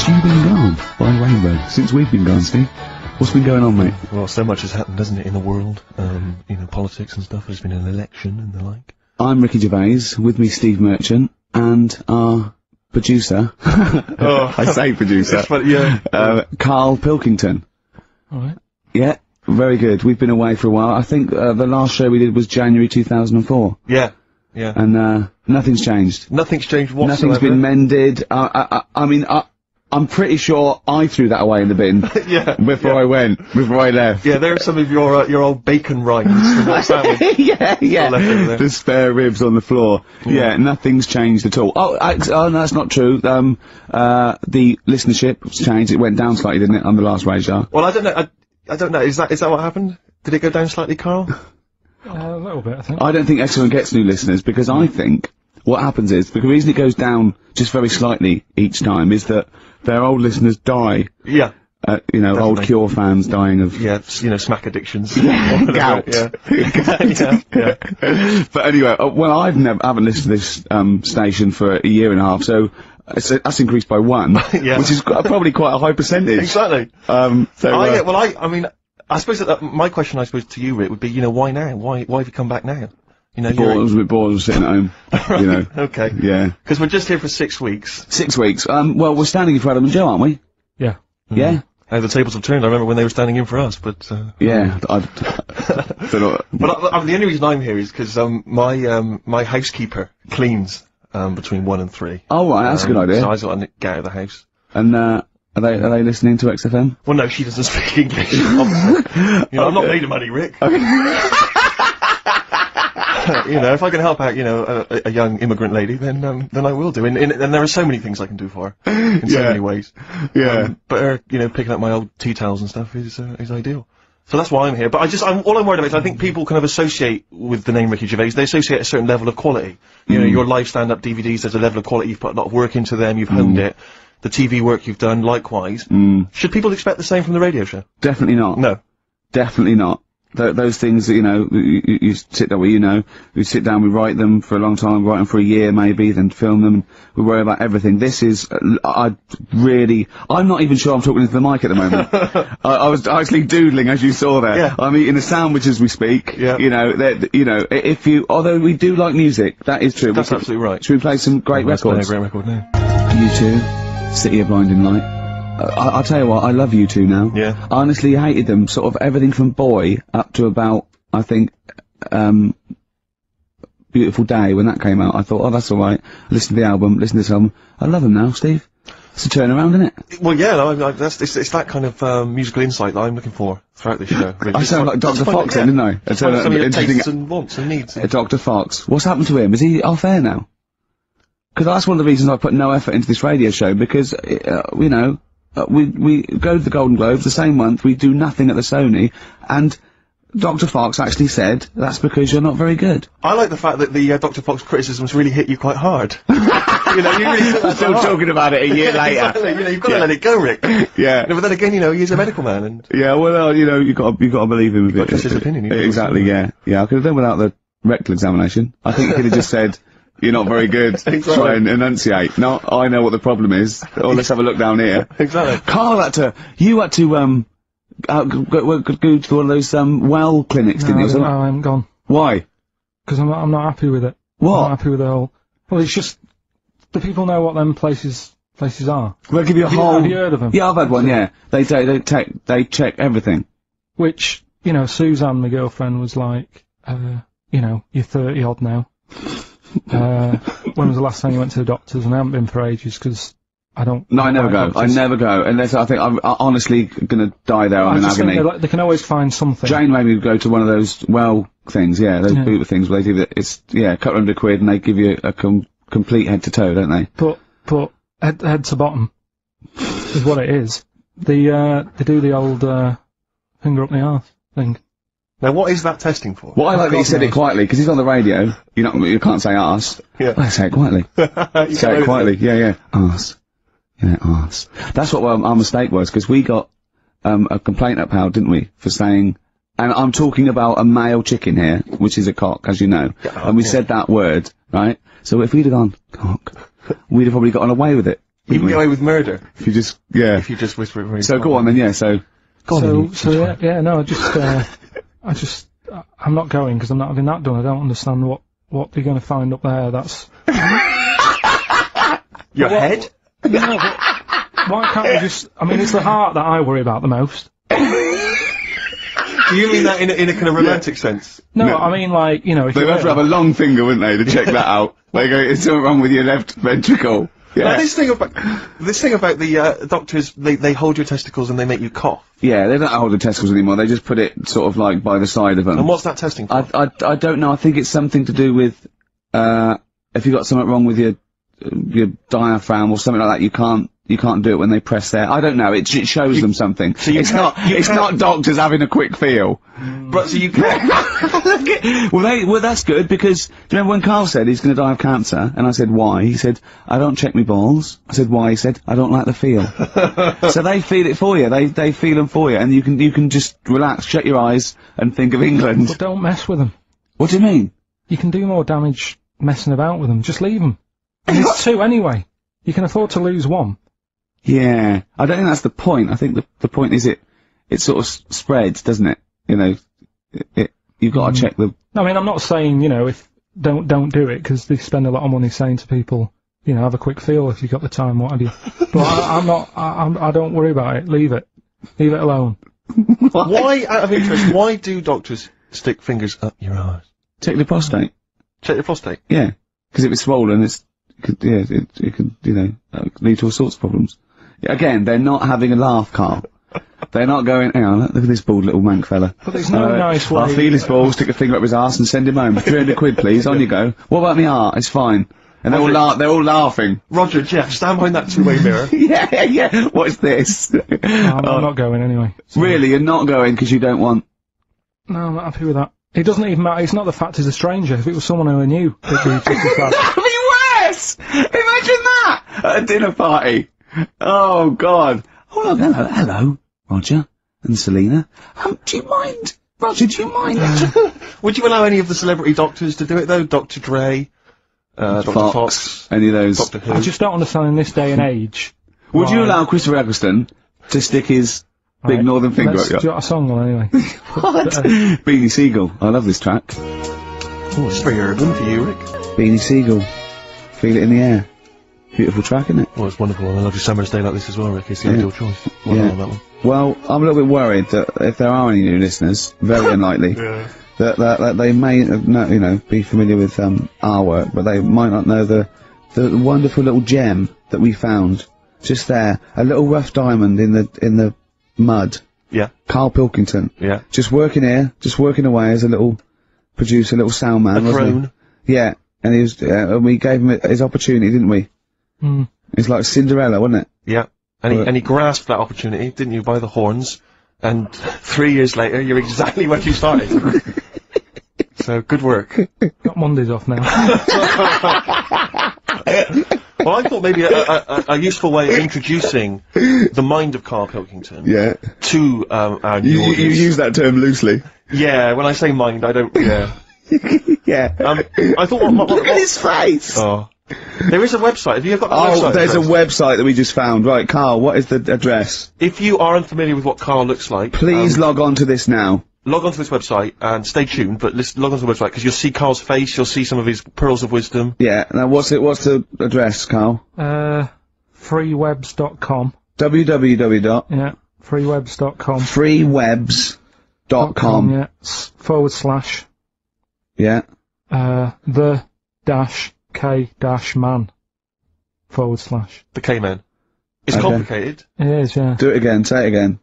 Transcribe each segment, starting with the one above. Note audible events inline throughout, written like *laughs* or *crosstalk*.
since you've been gone by Rainbow? Since we've been gone, Steve? What's been going on, mate? Well, so much has happened, doesn't it, in the world? Um, you know, politics and stuff. There's been an election and the like. I'm Ricky Gervais, with me Steve Merchant, and our producer. *laughs* Oh. I say producer. It's funny, yeah. Uh, Karl Pilkington. Alright. Yeah, very good. We've been away for a while. I think uh, the last show we did was January 2004, Yeah. Yeah. and uh, nothing's changed. Nothing's changed whatsoever. Nothing's been mended. Uh, I, I, I mean, I, I'm pretty sure I threw that away in the bin *laughs* yeah. before yeah. I went, before I left. Yeah, there are some of your uh, your old bacon rinds from that *laughs* sandwich. yeah, yeah. left over there. The spare ribs on the floor. Yeah, nothing's changed at all. Oh, I, oh, no, that's not true. Um, uh, the listenership has changed. It went down slightly, didn't it, on the last RAJAR? Well, I don't know. I, I don't know. Is that is that what happened? Did it go down slightly, Karl? *laughs* Uh, a little bit, I think. I don't think everyone gets new listeners because I think what happens is the reason it goes down just very slightly each time is that their old listeners die. yeah. Uh, you know, old Cure fans dying of Yeah. You know, smack addictions. *laughs* gout. Yeah. *laughs* yeah. Yeah. *laughs* but anyway, uh, well, I've never haven't listened to this um, station for a year and a half, so it's, that's increased by one, Yeah. which is probably quite a high percentage. Exactly. Um, so, I, uh, yeah, well, I, I mean, I suppose that, that my question, I suppose, to you, Rick, would be, you know, why now? Why, why have you come back now? You know, bored, I you're, was a bit bored of sitting at home. *laughs* You know, okay. yeah. Because we're just here for six weeks. Six weeks. Um, well, we're standing in for Adam and Joe, aren't we? Yeah. Yeah. How the tables have turned. I remember when they were standing in for us, but, uh, Yeah. I, *laughs* don't but I, I, the only reason I'm here is because, um, my, um, my housekeeper cleans, um, between one and three. Oh, right, that's a good Um, idea. So I just want to get out of the house. And uh, are they are they listening to XFM? Well, no, she doesn't speak English. *laughs* you know, I'm not made of money, Rick. You know, if I can help out, you know, a, a young immigrant lady, then um, then I will do. And, and, and there are so many things I can do for her in so Yeah. many ways. Yeah. Um, but her, you know, picking up my old tea towels and stuff is uh, is ideal. So that's why I'm here. But I just, I'm, all I'm worried about is I think people kind of associate with the name Ricky Gervais, they associate a certain level of quality. You Mm. know, your live stand-up DVDs, there's a level of quality, you've put a lot of work into them, you've honed Mm. it. The TV work you've done, likewise. Should people expect the same from the radio show? Definitely not. No. Definitely not. Th- those things, that, you know, you, you, sit there, well, you know, we sit down, we write them for a long time, write them for a year maybe, then film them, we worry about everything. This is, uh, I really, I'm not even sure I'm talking into the mic at the moment. *laughs* I, I was actually doodling as you saw there. Yeah. I'm eating a sandwich as we speak. Yeah. You know, that, you know, if you, although we do like music, that is true. That's could- absolutely right. Should we play some great Let's play a records? great record now. U2 City of Blinding Light. I, I'll tell you what, I love U2 now. Yeah. I honestly hated them, sort of everything from Boy up to about, I think, um, Beautiful Day when that came out. I thought, oh, that's alright. Listen to the album, listen to this album. I love them now, Steve. It's a turnaround, isn't it? Well, yeah, I, I, that's it's, it's that kind of um, musical insight that I'm looking for throughout this show. really. I sound like Dr. Fox yeah. then, didn't I? Find some of tastes and wants and needs. Uh, Dr. Fox. What's happened to him? Is he off air now? Because that's one of the reasons I put no effort into this radio show, because, uh, you know, uh, we, we go to the Golden Globes the same month, we do nothing at the Sony, and Dr. Fox actually said, that's because you're not very good. I like the fact that the uh, Dr. Fox criticisms really hit you quite hard. *laughs* you know, you really took Still talking about it a year *laughs* later. Exactly, you know, you've got to let it go, Rick. *laughs* Yeah. No, but then again, you know, he's a medical man, and Yeah, well, uh, you know, you got you got to believe him a bit. trust his opinion, you know. Exactly. Yeah, yeah. I could have done without the rectal examination. I think he could have just said, "You're not very good." *laughs* Exactly. Try and enunciate. No, I know what the problem is. Or let's have a look down here. exactly. Karl had to. You had to um. Uh, go, go, go go to one of those um well clinics, No, didn't I, you? don't- Something- I haven't gone. Why? Because I'm, not- I'm not happy with it. What? I'm not happy with the whole... Well, it's just... Do people know what them places places are? They'll give you a Have you- whole. have you heard of 'em? Yeah, I've had one. Yeah, they take they take they check everything. Which, you know, Suzanne, my girlfriend, was like, uh, you know, you're 30 odd now. Uh, when was the last time you went to the doctors? And I haven't been for ages because I don't. No, I never go. I never go unless I think I'm uh, honestly gonna die there. I'm in agony. they, like, they can always find something. Jane made me go to one of those well things, yeah, those Yeah. boot things where they do that. It's yeah, a couple hundred quid, and they give you a com- complete head to toe, don't they? But but head, head to bottom is what it is. The uh, they do the old uh, finger up the arse thing. Now, what is that testing for? Well, I like that he said it quietly because he's on the radio. You know, you can't say arse. Yeah. Well, say it quietly. *laughs* You say can't it quietly. Yeah, yeah. Arse. Yeah, arse. That's what um, our mistake was because we got um, a complaint up, Hal, didn't we, for saying. And I'm talking about a male chicken here, which is a cock, as you know. and we said that word, right? So if we'd have gone cock, we'd have probably gotten away with it. You can get away with murder If you just, yeah. if you just whisper it very So go on then, yeah, so. Go on, then, so, yeah, yeah, no, just, uh, I just, I- I'm not going because I'm not having that done. I don't understand what, what they're going to find up there. That's, *laughs* Your What- head? no, but why can't we just, I mean, it's the heart that I worry about the most. Do you mean that in a, in a kind of romantic sense? No, No. I mean, like, you know, if They'd have to have a long finger, wouldn't they, to check that out? They go, it's something wrong with your left ventricle. Yeah. this thing about this thing about the uh, doctors, they they hold your testicles and they make you cough. Yeah, they don't hold the testicles anymore, they just put it sort of like by the side of them. And what's that testing for? I, I, I don't know. I think it's something to do with uh, if you got something wrong with your your diaphragm or something like that. You can't you can't do it when they press there. I don't know. It, it shows them something. so you it's can't- you it's can't- doctors having a quick feel. Mm. but so you *laughs* can't. well, they, well, that's good because do you remember when Karl said he's going to die of cancer, and I said why? He said I don't check my balls. I said why? He said I don't like the feel. *laughs* so they feel it for you. They they feel them for you, and you can you can just relax, shut your eyes, and think of England. but don't mess with them. What do you mean? You can do more damage messing about with them. Just leave them. And *laughs* it's two anyway. You can afford to lose one. Yeah, I don't think that's the point. I think the the point is it it sort of spreads, doesn't it? You know, it, it you've got to check the. I mean, I'm not saying, you know, if don't don't do it because they spend a lot of money saying to people, you know, have a quick feel if you've got the time, what have you. *laughs* But I, I'm not. I, I'm, I don't worry about it. Leave it. Leave it alone. *laughs* why, out of interest, why do doctors stick fingers up your arse? Check the prostate. Check your prostate. Yeah, because if it's swollen, it's it could yeah it it could you know uh, lead to all sorts of problems. Yeah, again, they're not having a laugh, Karl. They're not going. Hang on, look at this bald little mank fella. But there's no uh, nice way. I'll feel his balls, stick a finger up his ass, and send him home. Three hundred quid, please. On you go. What about me art? It's fine. And they're all la- they're all laughing. Roger, Jeff, stand behind that two-way mirror. *laughs* yeah, yeah. Yeah. What's this? I'm, Oh. I'm not going anyway. So- Really, you're not going because you don't want. No, I'm not happy with that. It doesn't even matter. It's not the fact he's a stranger. If it was someone who I knew, it'd be just as bad. *laughs* That'd be worse. Imagine that at a dinner party. Oh God. Oh look, hello, hello, Roger and Selena. Um, do you mind, Roger? Do you mind? *laughs* Would you allow any of the celebrity doctors to do it though? Dr. Dre, uh, Dr. Fox, Fox, any of those? Doctor Who. I just don't understand in this day and age. Would you allow Christopher Eccleston to stick his big Right, northern finger let's up do your? a song on anyway. *laughs* What? Beanie Sigel. I love this track. Oh, it's very urban for you, Rick. Beanie Sigel. Feel it in the air. Beautiful track, isn't it? Well, it's wonderful, and a lovely summer's day like this as well, Rick. It's the Yeah. ideal choice. Well Yeah. that one. Well, I'm a little bit worried that if there are any new listeners, very *laughs* unlikely, Yeah. that, that, that they may uh, know, you know, be familiar with um, our work, but they might not know the the wonderful little gem that we found just there, a little rough diamond in the in the mud. Yeah. Karl Pilkington, Yeah. just working here, just working away as a little producer, little sound man, A wasn't he? Yeah, and he was, uh, and we gave him his opportunity, didn't we? Hmm. It's like Cinderella, wasn't it? Yeah. And he, and he grasped that opportunity, didn't you, by the horns? And *laughs* three years later, you're exactly where you started. *laughs* so, good work. Got Mondays off now. *laughs* Well, I thought maybe a, a, a, a useful way of introducing the mind of Karl Pilkington Yeah. to um, our new You, you, you use that term loosely. Yeah, when I say mind, I don't. Yeah. Yeah. Um, I thought. What, what, Look at his face. oh, there is a website. Have you got the Oh, website? there's a website that we just found. Right, Karl, what is the address? If you are unfamiliar with what Karl looks like, Please um, log on to this now. log on to this website and stay tuned. But list, log on to the website because you'll see Karl's face. You'll see some of his pearls of wisdom. Yeah, now what's it, what's the address, Karl? Uh, freewebs.com. www.freewebs.com. Yeah, freewebs.com. Yeah. Yeah, s- forward slash, Yeah. uh, the dash K dash man. Forward slash. The K-Man. It's Okay. complicated. It is, yeah. Do it again, say it again.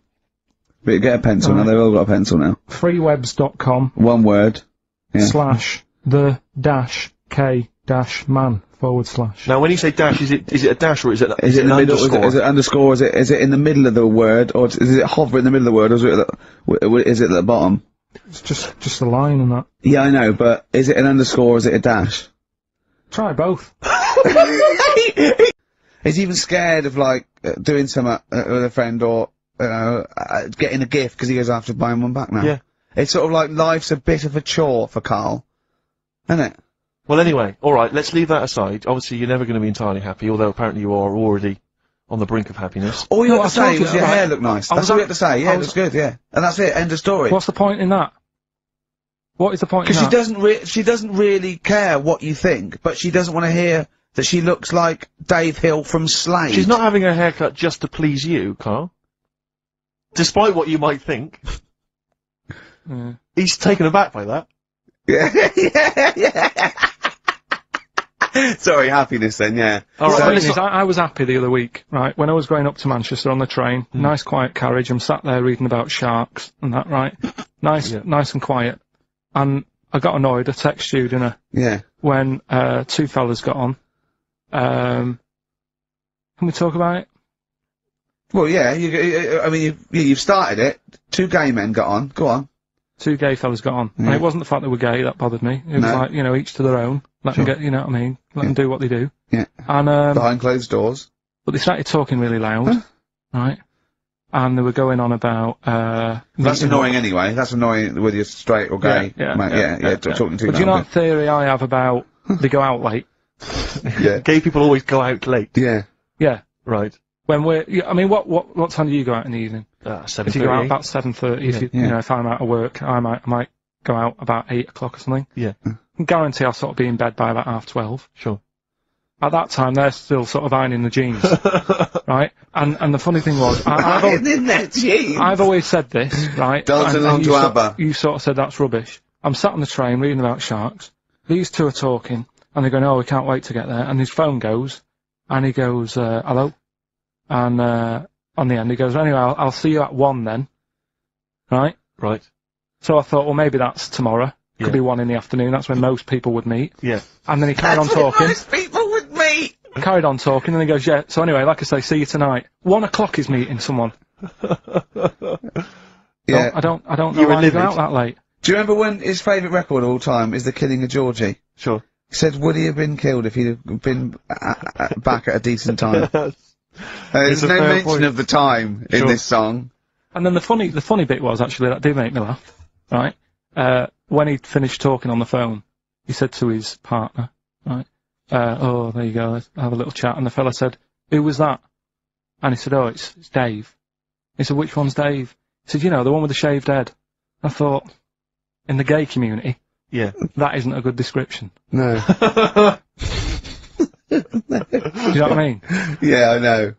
But get a pencil now, Right. they've all got a pencil now. freewebs.com One word. Yeah. slash the dash K dash man forward slash. Now, when you say dash, is it is it a dash or is it Is it in an the middle? Is underscore? it, is it underscore? Is it is it in the middle of the word, or is it hover in the middle of the word, or is it at the, w- w- is it at the bottom? It's just, just a line and that. Yeah, I know, but is it an underscore or is it a dash? Try both. *laughs* He's even scared of like uh, doing something uh, with a friend or you know uh, getting a gift because he goes after buying one back now. Yeah. It's sort of like life's a bit of a chore for Karl, isn't it? Well, anyway, all right. Let's leave that aside. Obviously, you're never going to be entirely happy, although apparently you are already on the brink of happiness. All you have to say you was your that, hair right? looked nice. I That's was all you at- had to say. Yeah, it was- looks good. Yeah, and that's it. End of story. What's the point in that? What is the point Because she doesn't re- she doesn't really care what you think, but she doesn't want to hear that she looks like Dave Hill from Slade. She's not having her haircut just to please you, Karl. Despite what you might think, Yeah. he's taken aback by that. *laughs* Yeah, yeah, yeah. *laughs* Sorry, happiness then. Yeah. All right, The well, listen- is, I, I was happy the other week, right? When I was going up to Manchester on the train, Hmm. nice quiet carriage. I'm sat there reading about sharks and that, right? *laughs* Nice, Yeah. nice and quiet. And I got annoyed. I text you, didn't I? Yeah. When uh, two fellas got on. Um, can we talk about it? Well, yeah. You, I mean, you, you- you've started it. Two gay men got on. Go on. Two gay fellas got on. And it wasn't the fact they were gay that bothered me. It was No. like, you know, each to their own. Let them get, you know what I mean? Let Yeah. them do what they do. Yeah. And, um, Behind closed doors. but they started talking really loud, Huh? right? And they were going on about, uh, That's meeting annoying anyway. That's annoying whether you're straight or gay. Yeah, yeah, Mate, yeah, yeah, yeah, yeah, t- yeah. talking too But do you know loud. that theory I have about *laughs* they go out late? *laughs* Yeah. Gay people always go out late. Yeah. Yeah. Right. When we're, yeah, I mean, what, what, what time do you go out in the evening? Uh, seven If you go out about seven thirty, if you, Yeah. you know, if I'm out of work, I might, I might go out about eight o'clock or something. Yeah. I can guarantee I'll sort of be in bed by about half twelve. Sure. At that time, they're still sort of ironing the jeans, *laughs* right? And and the funny thing was, I, I've, al- in there, jeez. I've always said this, right? Dancing And- along and to you sort- You sort of said that's rubbish. I'm sat on the train reading about sharks. These two are talking, and they're going, "Oh, we can't wait to get there." And his phone goes, and he goes, uh, "Hello," and uh, on the end he goes, "Anyway, I'll, I'll see you at one then." Right. right. So I thought, well, maybe that's tomorrow. Could Yeah. be one in the afternoon. That's when most people would meet. Yeah. And then he carried on That's what talking. most people with me. Carried on talking, and he goes, "Yeah." So anyway, like I say, see you tonight. One o'clock is meeting someone. *laughs* Yeah. I don't. I don't know You were why livid. out that late. Do you remember when his favourite record of all time is The Killing of Georgie? Sure. He said, would he have been killed if he'd have been uh, uh, back at a decent time? *laughs* Uh, there's It's a no fair mention point. of the time in Sure. this song. And then the funny, the funny bit was actually that did make me laugh, right? Uh, when he'd finished talking on the phone, he said to his partner, right? Uh, oh, there you go. Let's have a little chat. And the fella said, "Who was that?" And he said, "Oh, it's, it's Dave." He said, "Which one's Dave?" He said, "You know, the one with the shaved head." I thought, in the gay community, Yeah. that isn't a good description. No. *laughs* *laughs* Do you know what I mean? yeah, I know.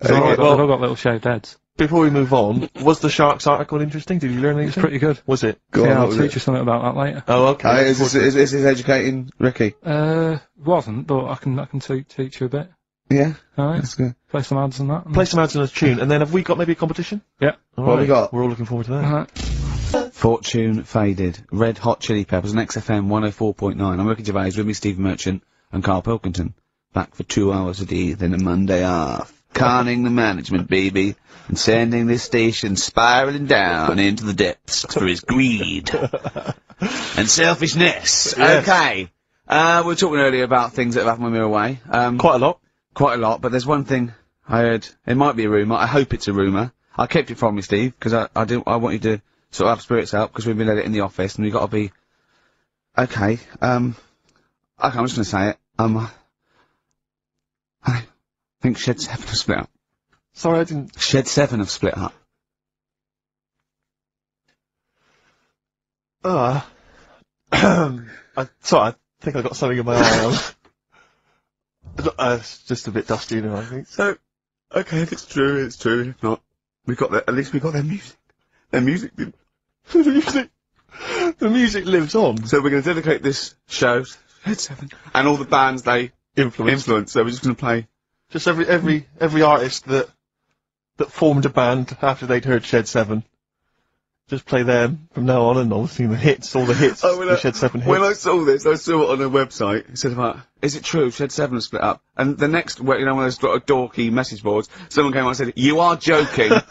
They've all, Okay, got, well- they've all got little shaved heads. Before we move on, was the Sharks article interesting? Did you learn anything? It's anything? pretty good. Was it? Go yeah, on, I'll teach it? you something about that later. Oh, okay. Uh, is, this, is, is this educating Ricky? Uh, wasn't, but I can I can te- teach you a bit. Yeah, All right, that's good. play some ads on that. and- Play some ads on a tune, and then have we got maybe a competition? Yeah. All What have we got? We're all looking forward to that. All right. Fortune faded. Red Hot Chili Peppers on XFM 104.9. I'm Ricky Gervais with me, Steve Merchant and Karl Pilkington. Back for two hours a day, then a Monday off. Carning the management, baby, and sending this station spiraling down into the depths for his greed *laughs* and selfishness. Yes. Okay. Uh, we were talking earlier about things that have happened when we were away. Um, Quite a lot. quite a lot, but there's one thing I heard. It might be a rumour. I hope it's a rumour. I kept it from you, Steve, because I, I do. I want you to sort of have spirits up because we've been at it in the office and we've got to be okay. Um, okay, I'm just going to say it. Um, I think Shed Seven have split up. Sorry, I didn't. Shed Seven have split up. Uh, *clears throat* I, sorry, I think I got something in my eye. *laughs* uh, it's just a bit dusty, you know, I think. So, okay, if it's true, it's true. If not, we've got their, at least we got their music. Their music. didn't- *laughs* the music, the music lives on. So we're going to dedicate this show, Shed Seven, and all the bands they Influence. influence. So we're just going to play Just every every every artist that that formed a band after they'd heard Shed Seven. Just play them from now on, and obviously the hits, all the hits, Oh, the I- Shed Seven hits. When I saw this, I saw it on a website. It said about, is it true? Shed Seven has split up. And the next, you know, one of those sort dorky message boards, someone came on and said, you are joking. *laughs* *laughs*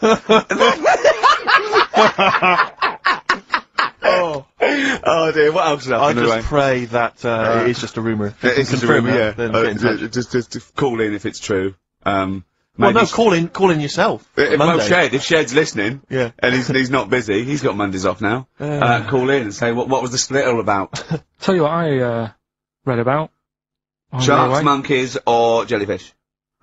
oh, oh dear, what else is happening? I just anyway? pray that uh, Uh, it is just a rumor. It's just a rumour, yeah. Uh, get in touch. just, just, just call in if it's true. Um, well, maybe no, call in, call in yourself. Uh, well, Shed, if Shed's listening, Yeah. and he's, he's not busy, he's got Mondays off now, Uh. uh, call in and say, what, what was the split all about? *laughs* Tell you what I uh, read about. on Sharks, monkeys, or jellyfish?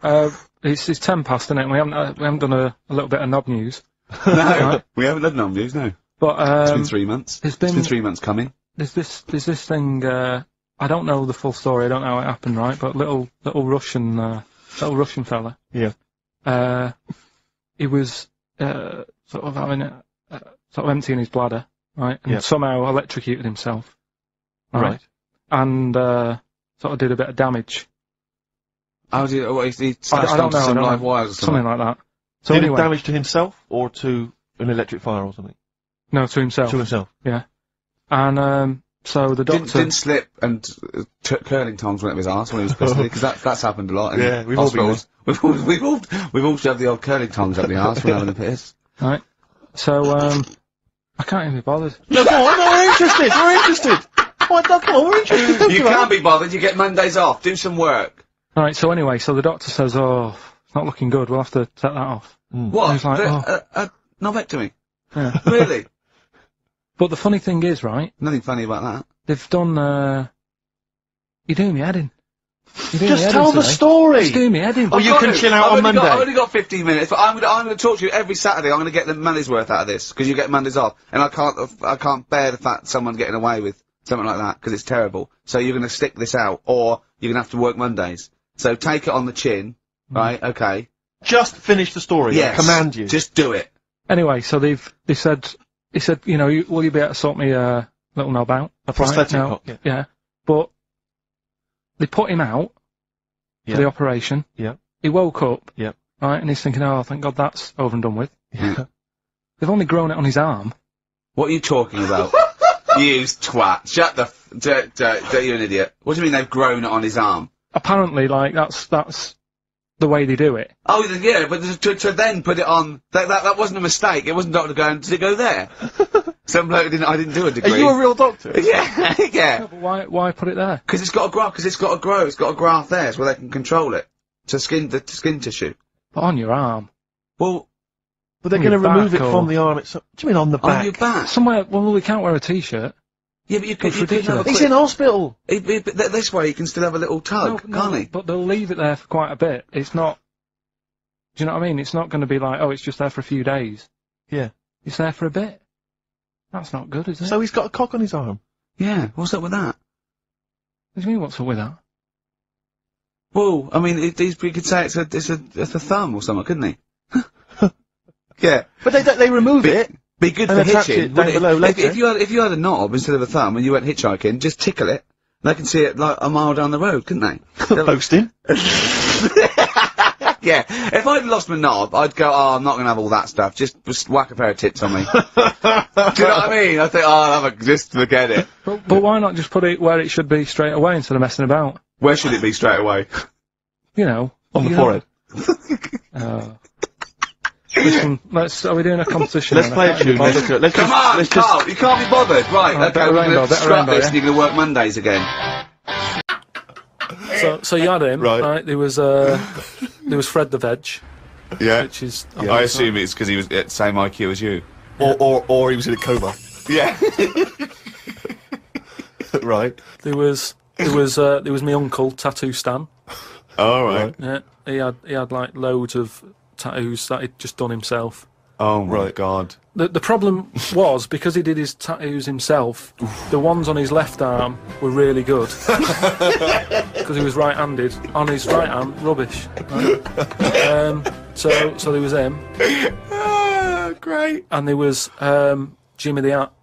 Uh, it's, it's ten past, isn't it? We haven't uh, we haven't done a, a little bit of knob news, *laughs* No, we haven't done numbers, no. but It's um, been three months. it's It's been been three months coming. there's this there's this thing. Uh, I don't know the full story. I don't know how it happened, right? But little little Russian uh, little Russian fella. Yeah. Uh, he was uh, sort of having a, uh, sort of emptying his bladder, right? And Yeah. somehow electrocuted himself, right? Right. And uh, sort of did a bit of damage, How do you, what, he, he slashed I don't onto know, I don't live know. wires or something? something like that. So Did anyway, damage to himself or to an electric fire or something? no, to himself. To himself. Yeah, and um, so the doctor. Didn't, didn't slip and uh, t- curling tongs went up his arse when he was pissing because that, that's happened a lot. in Yeah, we've all been hospitals. We've all, we've all, we've all shoved the old curling tongs up the arse when having a piss. Right. So um, I can't even be bothered. No, go on, no, we're interested, we're interested. No, come on, we're interested. Talk You can't be bothered, you get Mondays off, do some work. Right. So anyway, so the doctor says, "Oh, it's not looking good. We'll have to set that off." What? He's like, The- oh. uh, uh, knobectomy? Yeah. Really? But the funny thing is, right? Nothing funny about that. They've done. Uh, you're doing me head in. You're doing Just tell the story. Just doing me head in. Oh, you I've can got to. chill out I've on only got- Monday. I've only got 15 minutes, but I'm gonna, I'm gonna talk to you every Saturday. I'm gonna get the money's worth out of this, because you get Mondays off. And I can't, I can't bear the fact someone's getting away with something like that, because it's terrible. So you're gonna stick this out, or you're gonna have to work Mondays. So take it on the chin, right? Okay. Just finish the story. Yes. I command you. Just do it. Anyway, so they've they said he said, you know, you, will you be able to sort me a little knob out? a prosthetic no. cock, yeah. Yeah. But they put him out Yeah. for the operation. Yeah. He woke up. Yeah. Right, and he's thinking, oh, thank God that's over and done with. Yeah. *laughs* They've only grown it on his arm. What are you talking about? *laughs* you twat. Shut the f- d- d- d- you're an idiot. What do you mean they've grown it on his arm? Apparently, like that's that's the way they do it. Oh, yeah, but to, to then put it on, that, that, that wasn't a mistake. It wasn't Dr. going, did it go there? *laughs* Some bloke didn't, I didn't do a degree. Are you a real doctor? *laughs* *laughs* Yeah, yeah. But why why put it there? Because it's got a grow. Because it's got to grow. It's got a graft there, so they can control it. To skin the to skin tissue. But on your arm, Well, But they're going to remove it or- from the arm itself. What do you mean on the back? on your back. somewhere. Well, we can't wear a t-shirt. Yeah, but you could. You could have a ridiculous. He's in hospital. it, it, but this way, he can still have a little tug, No, can't no, he? But they'll leave it there for quite a bit. It's not. Do you know what I mean? It's not going to be like, oh, it's just there for a few days. Yeah. It's there for a bit. That's not good, is it? So he's got a cock on his arm. Yeah. What's up with that? what do you mean? What's up with that? Well, I mean, it, he's, he could say it's a it's a it's a thumb or something, couldn't he? *laughs* yeah. But they they remove Be- it. Be good And for hitching. it down wouldn't below If, later. if you had if you had a knob instead of a thumb and you went hitchhiking, just tickle it. They can see it like a mile down the road, couldn't they? *laughs* Posting. *laughs* yeah. If I'd lost my knob, I'd go, oh, I'm not gonna have all that stuff. Just, just whack a pair of tits on me. *laughs* Do you know what I mean? I think, oh, I'll have a, just forget it. But, but why not just put it where it should be straight away instead of messing about? Where should it be straight away? You know. On the you forehead. know. Uh, listen, let's. Are we doing a competition? Let's play I a can't tune. be Let's, bothered. go- let's Come just, on, let's just, you can't be bothered. Right, Alright, bit okay, we're rainbow, gonna bit scrap rainbow, this yeah? and you're gonna work Mondays again. So, so you had him, Right. right? There was uh, there was Fred the Veg, Yeah. which is. I assume it's because he was at the same IQ as you. or, or, or he was in a coma. Yeah. *laughs* right. There was there was uh, there was my uncle Tattoo Stan. All right. Yeah, he had he had like loads of tattoos that he'd just done himself. Oh my Right. god. The the problem was because he did his tattoos himself, the ones on his left arm were really good *laughs* because he was right-handed. On his right arm, rubbish. right? Um, so so there was him, Ah, great. and there was um, Jimmy the Hat.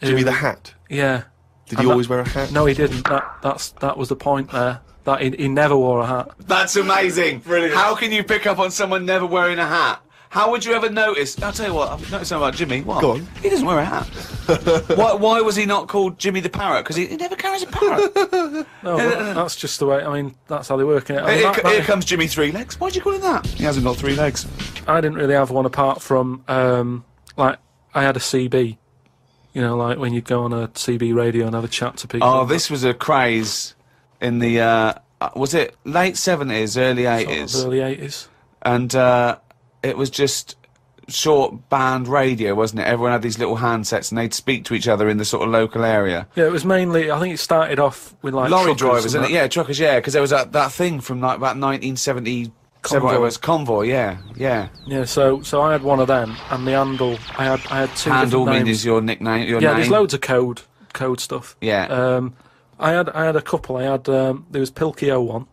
Jimmy the Hat. Yeah. Did And he that- always wear a hat? No, he didn't. That that's that was the point there. That he, he never wore a hat. That's amazing. Brilliant. How can you pick up on someone never wearing a hat? How would you ever notice? I'll tell you what, I've noticed something about Jimmy. What? Go on. He doesn't wear a hat. *laughs* why, why was he not called Jimmy the Parrot? Because he, he never carries a parrot. *laughs* No, but *laughs* that's just the way. I mean, that's how they work in it. I, mean, here, that- here comes Jimmy Three Legs. Why'd you call him that? He hasn't got three legs. I didn't really have one apart from um, like I had a CB. You know, like when you'd go on a CB radio and have a chat to people. Oh, this was a craze in the, uh, uh, was it late 70s, early Sort of 80s? early eighties. and uh, it was just short band radio, wasn't it? Everyone had these little handsets and they'd speak to each other in the sort of local area. Yeah, it was mainly. I think it started off with like Lorry drivers, and? Yeah, truckers, yeah, because there was that, that thing from like about 1970, So, Convoy. was convoy. Yeah, yeah. Yeah, so so I had one of them, and the handle. I had I had two Handle different mean is your nickname. Your yeah, name. there's loads of code code stuff. Yeah. Um, I had I had a couple. I had um, there was Pilkio one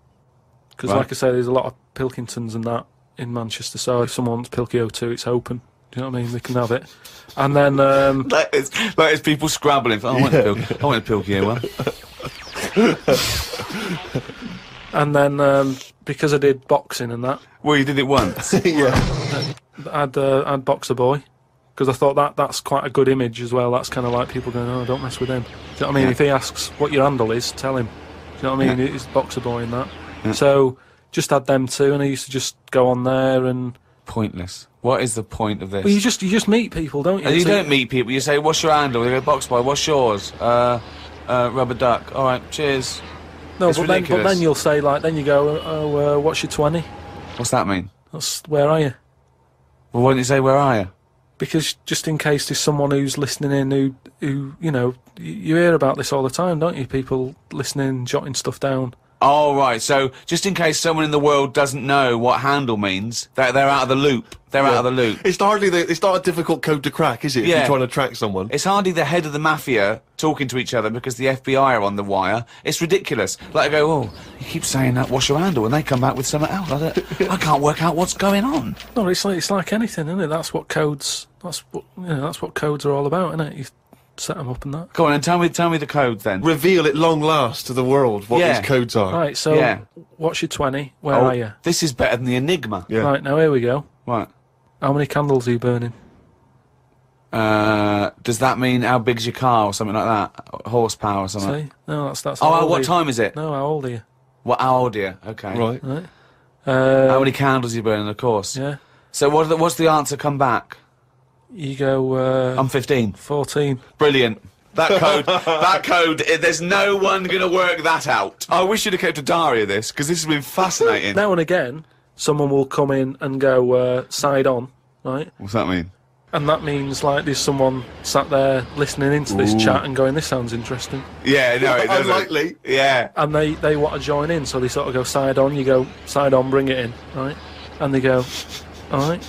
because, Right. like I say, there's a lot of Pilkingtons and that in Manchester. So if someone wants Pilkio two, it's open. Do you know what I mean? They can have it. And then um, *laughs* Like it's, people scrabbling. For, I want a Pil- I want a Pilkio one. *laughs* and then um, because I did boxing and that, Well, you did it once. *laughs* yeah. I had uh, I had Boxer Boy because I thought that that's quite a good image as well. That's kind of like people going, "Oh, don't mess with him." Do you know what I mean? Yeah. If he asks what your handle is, tell him. Do you know what I mean? Yeah. It's Boxer Boy and that. Yeah. So just had them two, and I used to just go on there and Pointless. What is the point of this? well, you just you just meet people, don't you? And you So- don't meet people. You say, "What's your handle?" They go, "Box boy." What's yours? Uh, uh, rubber duck. All right, cheers. No, It's but then, but then you'll say like, then you go, oh, uh, what's your twenty? What's that mean? That's where are you? Well, why don't you say, "Where are you?" Because just in case there's someone who's listening in who, who you know, you, hear about this all the time, don't you? People listening, jotting stuff down. Oh, right. So, just in case someone in the world doesn't know what handle means, they're, they're out of the loop. They're out of the loop. It's hardly the, it's not a difficult code to crack, is it? If Yeah. you're trying to track someone. It's hardly the head of the mafia talking to each other because the FBI are on the wire. It's ridiculous. Like I go, oh, you keep saying that, what's your handle? And they come back with something else. I, don't, *laughs* I can't work out what's going on. No, it's like it's like anything, isn't it? That's what codes. That's what you know. That's what codes are all about, isn't it? You set them up and that. Go on and tell me, tell me the code then. Reveal at long last to the world what Yeah. these codes are. Right. So, Yeah. what's your twenty? Where Oh, are you? This is better than the Enigma. Yeah. Right now, here we go. Right. How many candles are you burning? Uh, does that mean how big's your car or something like that? Horsepower or something? See? No, that's that's. Oh, how old are what you. time is it? No, how old are you? What, how old are you? Okay. Right. Right. How Uh, many candles are you burning, of course? yeah. So what, are the- what's the answer come back? You go. Uh, I'm 15. fourteen. Brilliant. That *laughs* code, that code, eh, there's no one going to work that out. I wish you'd have kept a diary of this, because this has been fascinating. *laughs* Now and again, someone will come in and go uh, side on, right? What's that mean? And that means like there's someone sat there listening into this Ooh. chat and going, "This sounds interesting," Yeah, no, it *laughs* doesn't. Unlikely. Yeah. and they they want to join in, so they sort of go side on. You go side on, bring it in, right? And they go, "All right."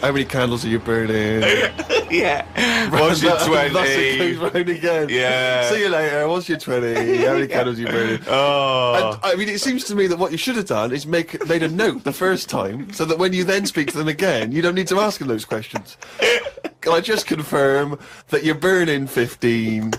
How many candles are you burning? *laughs* Yeah. What's your That's it 20? goes round again. Yeah. See you later. What's your 20? How many *laughs* candles are you burning? Oh. And, I mean, it seems to me that what you should have done is make made a note the first time, so that when you then speak to them again, you don't need to ask them those questions. Can I just confirm that you're burning 15?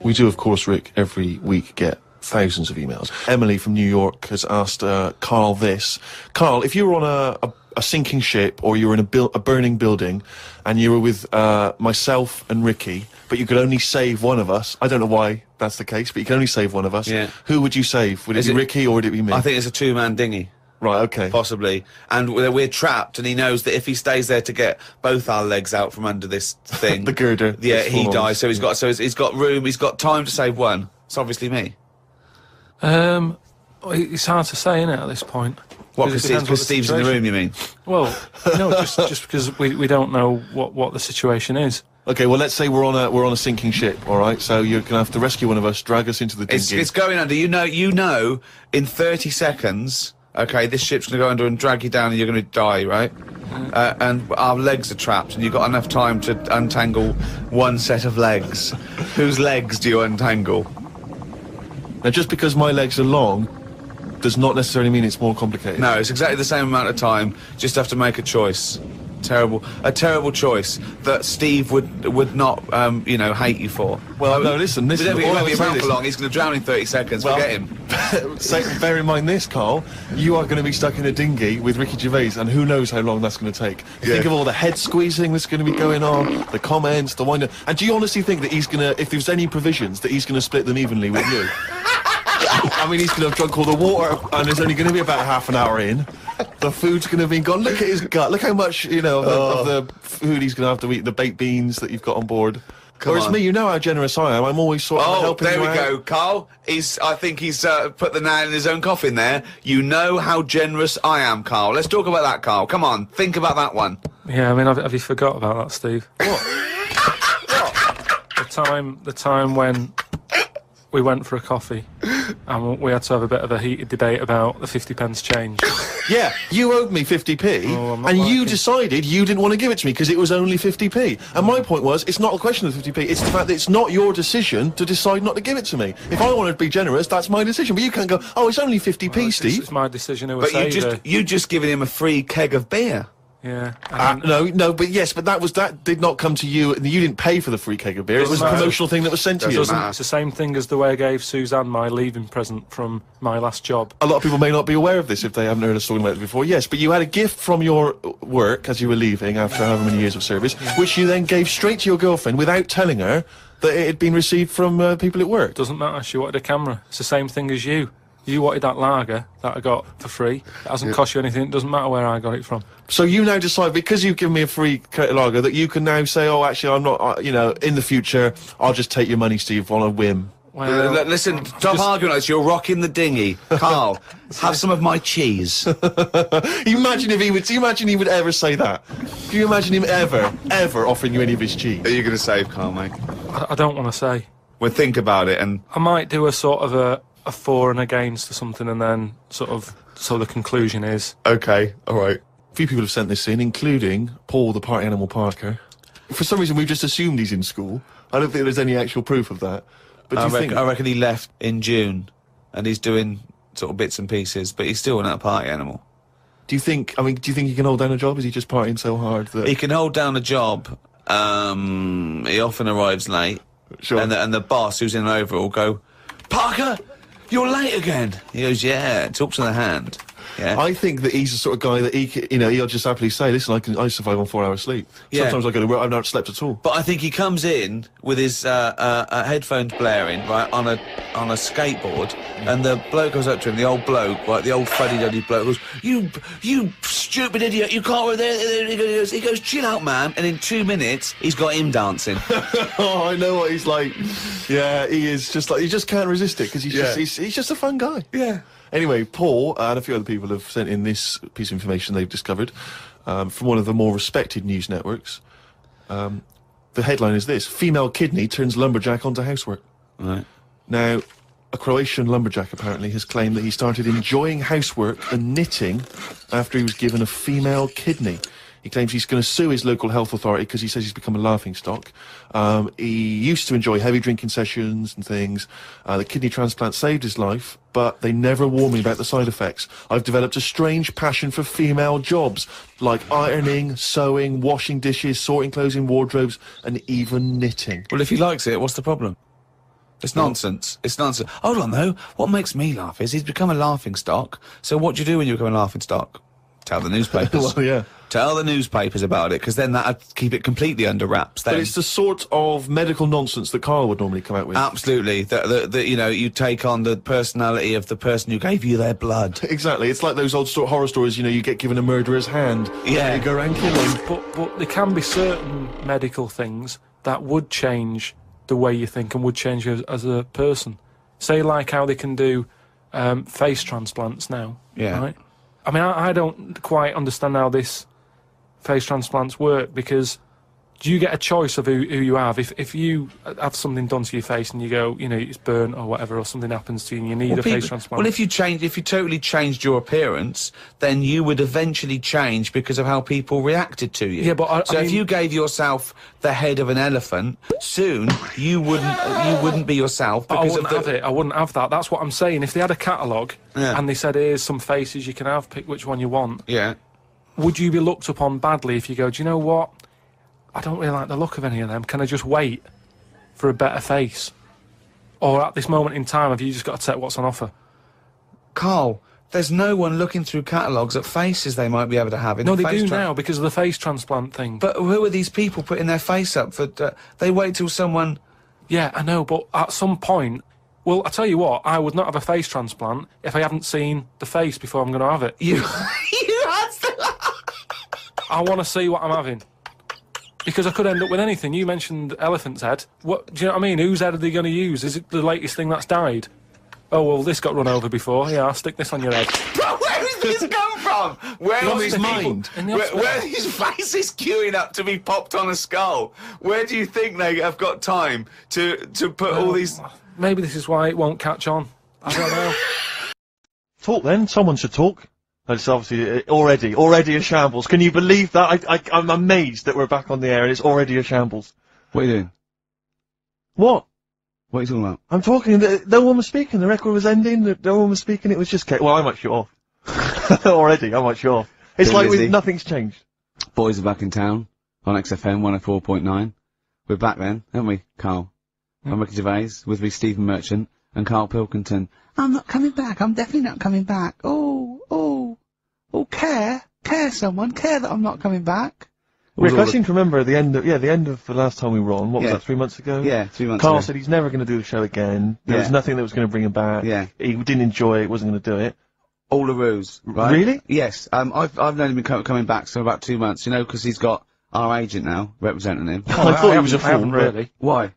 We do, of course, Rick, every week get thousands of emails. Emily from New York has asked uh, Karl this. Karl, if you were on a, a, a sinking ship or you were in a, a burning building and you were with uh, myself and Ricky, but you could only save one of us, I don't know why that's the case, but you can only save one of us. Yeah. Who would you save? Would it Is be it- Ricky or would it be me? I think it's a two-man dinghy. right, okay. Possibly, and we're, we're trapped, and he knows that if he stays there to get both our legs out from under this *laughs* thing, The girder yeah, he dies. So he's got, so he's, he's got room, he's got time to save one. It's obviously me. Um, it's hard to say, innit, at this point. What? Because Because it depends Steve's in the room, you mean? Well, *laughs* no, just just because we, we don't know what, what the situation is. Okay, well, let's say we're on a we're on a sinking ship, all right? So you're gonna have to rescue one of us, drag us into the dinghy. It's, it's going under. You know, you know, in 30 seconds, okay, this ship's going to go under and drag you down and you're going to die, right? Uh, and our legs are trapped and you've got enough time to untangle one set of legs. *laughs* Whose legs do you untangle? Now, just because my legs are long, does not necessarily mean it's more complicated. No, it's exactly the same amount of time. Just have to make a choice. Terrible, a terrible choice that Steve would would not, um, you know, hate you for. Well, no, listen, this listen, then he all I won't be around is- for long. He's going to drown in 30 seconds. Well- Forget him. *laughs* Say, bear in mind this, Karl. You are going to be stuck in a dinghy with Ricky Gervais, and who knows how long that's going to take. Think of all the head squeezing that's going to be going on, the comments, the wind. And do you honestly think that he's going to, if there's any provisions, that he's going to split them evenly with you? *laughs* I mean, he's going to have drunk all the water, and there's only going to be about half an hour in. The food's going to be gone. Look at his gut. Look how much you know of the, of the food he's going to have to eat. The baked beans that you've got on board. Whereas on. me, you know how generous I am. I'm always sort of Oh, helping there you we out. go, Karl. He's. I think he's uh, put the nail in his own coffin. There. You know how generous I am, Karl. Let's talk about that, Karl. Come on, think about that one. Yeah, I mean, have, have you forgot about that, Steve? What? *laughs* The time, the time when we went for a coffee, and we had to have a bit of a heated debate about the 50 pence change. *laughs* Yeah, you owed me 50p, Oh, I'm and you liking- decided you didn't want to give it to me because it was only 50p. And my point was, it's not a question of 50p, it's the fact that it's not your decision to decide not to give it to me. If I want to be generous, that's my decision. But you can't go, oh, it's only 50p, It's, Steve. it's my decision who I But you just the- you just given him a free keg of beer. Yeah. Ah, and- no, no, but yes, but that was that did not come to you. and You didn't pay for the free keg of beer. It was a promotional thing that was sent to you. doesn't- matter. it's the same thing as the way I gave Suzanne my leaving present from my last job. A lot of people may not be aware of this if they haven't heard us talking about it before. Yes, but you had a gift from your work as you were leaving after however many years of service, which you then gave straight to your girlfriend without telling her that it had been received from uh, people at work. Doesn't matter. She wanted a camera. It's the same thing as you. You wanted that lager that I got for free. It hasn't cost you anything. It doesn't matter where I got it from. So you now decide because you've given me a free Curtis lager that you can now say, oh, actually, I'm not. Uh, you know, in the future, I'll just take your money, Steve, on a whim. Well, L- Listen, stop arguing like. You're rocking the dinghy. Karl, *laughs* have some of my cheese. *laughs* Imagine if he would. Do you imagine he would ever say that? Can you imagine him ever, ever offering you any of his cheese? Are you going to save Karl, mate? I, I don't want to say. Well, think about it and I might do a sort of a, a for and against or something, and then sort of so the conclusion is Okay, all right. A few people have sent this in, including Paul, the party animal Parker. For some reason, we've just assumed he's in school. I don't think there's any actual proof of that. But do I you reckon, think? I reckon he left in June and he's doing sort of bits and pieces, but he's still not a party animal. Do you think? I mean, do you think he can hold down a job? Is he just partying so hard that? He can hold down a job. Um, he often arrives late. Sure. And the, and the boss, who's in an overall, go, Parker, you're late again. He goes, yeah. talk to the hand. Yeah. I think that he's the sort of guy that he, you know, he'll just happily say, "Listen, I can, I survive on four hours sleep. Yeah. Sometimes I go to work, I've not slept at all." But I think he comes in with his uh, uh, uh, headphones blaring, right, on a on a skateboard, and the bloke goes up to him, the old bloke, right, the old fuddy-duddy bloke, goes, "You, you stupid idiot! You can't." There, there, he goes, he goes, "Chill out, man!" And in two minutes, he's got him dancing. *laughs* oh, I know what he's like. Yeah, he is just like he just can't resist it because he's just he's, he's just a fun guy. yeah. Anyway, Paul and a few other people have sent in this piece of information they've discovered um, from one of the more respected news networks. Um, the headline is this: Female kidney turns lumberjack onto housework. Right. Now, a Croatian lumberjack apparently has claimed that he started enjoying housework and knitting after he was given a female kidney. He claims he's going to sue his local health authority because he says he's become a laughing stock. Um, he used to enjoy heavy drinking sessions and things. Uh, the kidney transplant saved his life, but they never warned me about the side effects. I've developed a strange passion for female jobs, like ironing, sewing, washing dishes, sorting clothes in wardrobes, and even knitting. Well, if he likes it, what's the problem? It's nonsense. It's nonsense. Hold on, though. What makes me laugh is he's become a laughing stock. So what do you do when you become a laughing stock? Tell the newspapers. *laughs* Well, yeah. Tell the newspapers about it, because then that'd keep it completely under wraps. Then. But it's the sort of medical nonsense that Karl would normally come out with. Absolutely. That, that, that, you know, you take on the personality of the person who gave you their blood. *laughs* Exactly. It's like those old sto- horror stories, you know, you get given a murderer's hand. Yeah. You go around killing. But but there can be certain medical things that would change the way you think and would change you as, as a person. Say like how they can do um, face transplants now. Yeah. Right. I mean, I, I don't quite understand how this face transplants work because do you get a choice of who, who you have? If if you have something done to your face and you go, you know, it's burnt or whatever, or something happens to you and you need a face transplant. well, if you change, if you totally changed your appearance, then you would eventually change because of how people reacted to you. Yeah, but I- so I if you gave yourself the head of an elephant, soon you wouldn't, you wouldn't be yourself But I because wouldn't of the. have it. I wouldn't have that. That's what I'm saying. If they had a catalogue Yeah. and they said, "Here's some faces you can have. Pick which one you want." Yeah. Would you be looked upon badly if you go, "Do you know what? I don't really like the look of any of them. Can I just wait for a better face?" Or at this moment in time, have you just got to take what's on offer? Karl, there's no one looking through catalogues at faces they might be able to have in No, the they do now because of the face transplant thing. But who are these people putting their face up for? Uh, they wait till someone. yeah, I know. But at some point, well, I tell you what, I would not have a face transplant if I haven't seen the face before I'm going to have it. You, you had to. I want to see what I'm having. Because I could end up with anything. You mentioned elephant's head. What do you know what I mean? Whose head are they going to use? Is it the latest thing that's died? Oh well, this got run over before. Yeah, I'll stick this on your head. *laughs* Bro, where does this come from? Where From are his these mind. Where, hospital. where are these faces queuing up to be popped on a skull? Where do you think they have got time to to put all these? maybe this is why it won't catch on. I don't know. *laughs* Talk then. Someone should talk. It's obviously uh, already, already a shambles. Can you believe that? I, I, I'm amazed that we're back on the air and it's already a shambles. What are you doing? What? What are you talking about? I'm talking, the, no one was speaking, the record was ending, the, no one was speaking, it was just, well, I might shut off. *laughs* Already, I might shut off. It's Bit like we, nothing's changed. Boys are back in town on XFM 104.9. We're back then, aren't we, Karl? I'm Ricky Gervais, with me Stephen Merchant and Karl Pilkington. I'm not coming back, I'm definitely not coming back. Oh, oh, care, care someone, care that I'm not coming back. Rick, I the- seem to remember the end of, yeah, the end of the last time we were on, what Yeah. was that, three months ago? Yeah, three months Karl ago. said he's never going to do the show again. There was nothing that was going to bring him back. Yeah. He didn't enjoy it, wasn't going to do it. all the ruse, right? Really? Yes. Um, I've I've known him been co- coming back for about two months. You know, because he's got our agent now representing him. *laughs* I thought he was a haven't- fool, but- really. Why?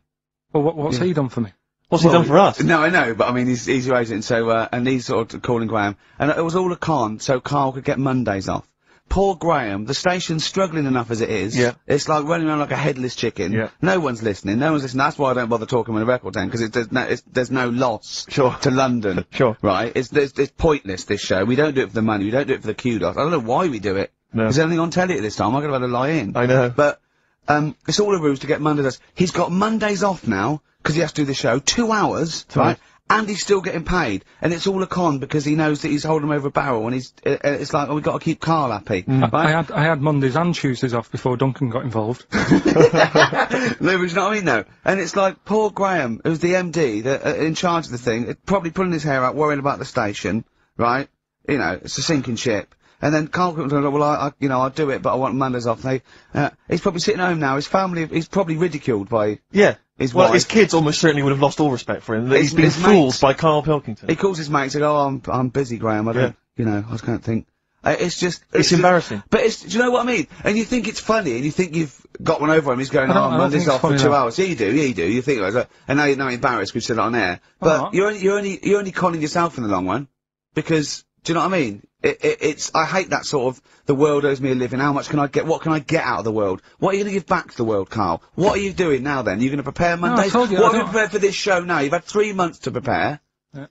Well, what, what's Yeah. he done for me? What's he done for us? No, I know, but I mean, he's, he's agent, so, uh, and he's sort of calling Graham. And it was all a con, so Karl could get Mondays off. Poor Graham, the station's struggling enough as it is. Yeah. It's like running around like a headless chicken. Yeah. No one's listening, no one's listening. That's why I don't bother talking on the record then, because there's no, there's no loss Sure. to London. *laughs* Sure. Right? It's, it's, it's pointless, this show. We don't do it for the money, we don't do it for the kudos. I don't know why we do it. No. Is there anything on telly at this time? I'm gonna have to lie in. I know. But um, it's all a ruse to get Mondays. off. He's got Mondays off now because he has to do the show two hours, right? hours. And he's still getting paid, and it's all a con because he knows that he's holding him over a barrel, and he's. Uh, uh, it's like, oh, we've got to keep Karl happy, Mm. I right? had I had Mondays and Tuesdays off before Duncan got involved. *laughs* no, but you know what I mean, though. And it's like poor Graham, who's the MD, that uh, in charge of the thing, probably pulling his hair out, worrying about the station, right? You know, it's a sinking ship. And then Karl comes along, well, I, I, you know, I'll do it, but I want Mondays off. They, uh, he's probably sitting home now. His family, he's probably ridiculed by Yeah. his well, wife. his kids almost certainly would have lost all respect for him. His- he's been fooled mates- by Karl Pilkington. He calls his mates and go, oh, I'm, I'm busy, Graham. I don't, Yeah. you know, I can't think. Uh, it's just, It's just- embarrassing. But it's, do you know what I mean? And you think it's funny, and you think you've got one over him. He's going, oh, Monday's off for two hours. Yeah, you do, yeah, you do. You think like that. And now you're now embarrassed because you said it on air. But not. you're only, you're only, you're only conning yourself in the long run. Because, do you know what I mean? It, it, it's, I hate that sort of, the world owes me a living. How much can I get? What can I get out of the world? What are you going to give back to the world, Karl? What are you doing now then? You're going to prepare Mondays? told you, I what have you prepared for this show now? You've had three months to prepare. Yeah.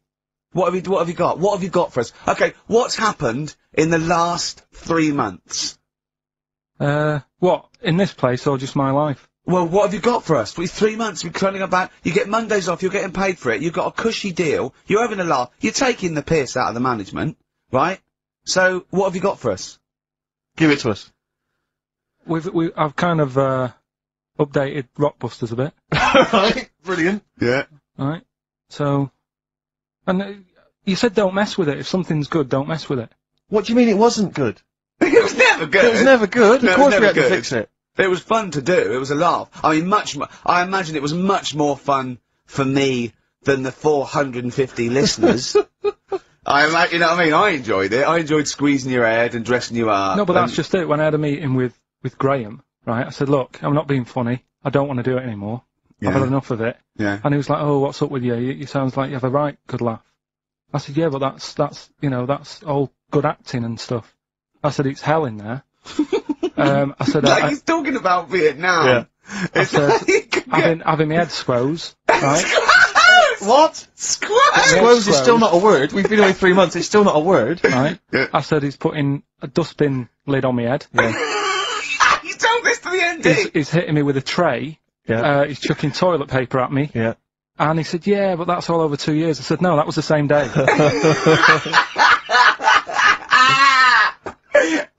What have you, what have you got? What have you got for us? Okay, what's happened in the last three months? Uh, what in this place or just my life? Well, what have you got for us? With three months, we're turning about, you get Mondays off, you're getting paid for it, you've got a cushy deal, you're having a laugh, you're taking the piss out of the management, right? So, what have you got for us? Give it to us. We've we I've kind of uh, updated Rockbusters a bit, *laughs* right. Brilliant. Yeah. right? So, and uh, you said don't mess with it. If something's good, don't mess with it. What do you mean it wasn't good? *laughs* it was never good. It was never good. No, of course we never had to fix it. It was fun to do. It was a laugh. I mean, much. mo- I imagine it was much more fun for me than the 450 listeners. *laughs* I imagine, you know what I mean? I enjoyed it. I enjoyed squeezing your head and dressing you up. No, but that's just it. When I had a meeting with with Graham, right? I said, look, I'm not being funny. I don't want to do it anymore. I've had enough of it. Yeah. And he was like, oh, what's up with you? You, you sounds like you have a right good laugh. I said, yeah, but that's that's you know that's all good acting and stuff. I said it's hell in there. *laughs* um, I said, Like I, he's talking about Vietnam. Yeah. It's said- like, having having my head squoze, right? *laughs* *laughs* What? Squash! Squoze is still not a word. We've been away three months. It's still not a word. right? Yeah. I said he's putting a dustbin lid on my head. *laughs* you told this to the He's, MD. he's hitting me with a tray. Yeah. Uh, he's chucking toilet paper at me. Yeah. And he said, yeah, but that's all over two years. I said, no, that was the same day. *laughs*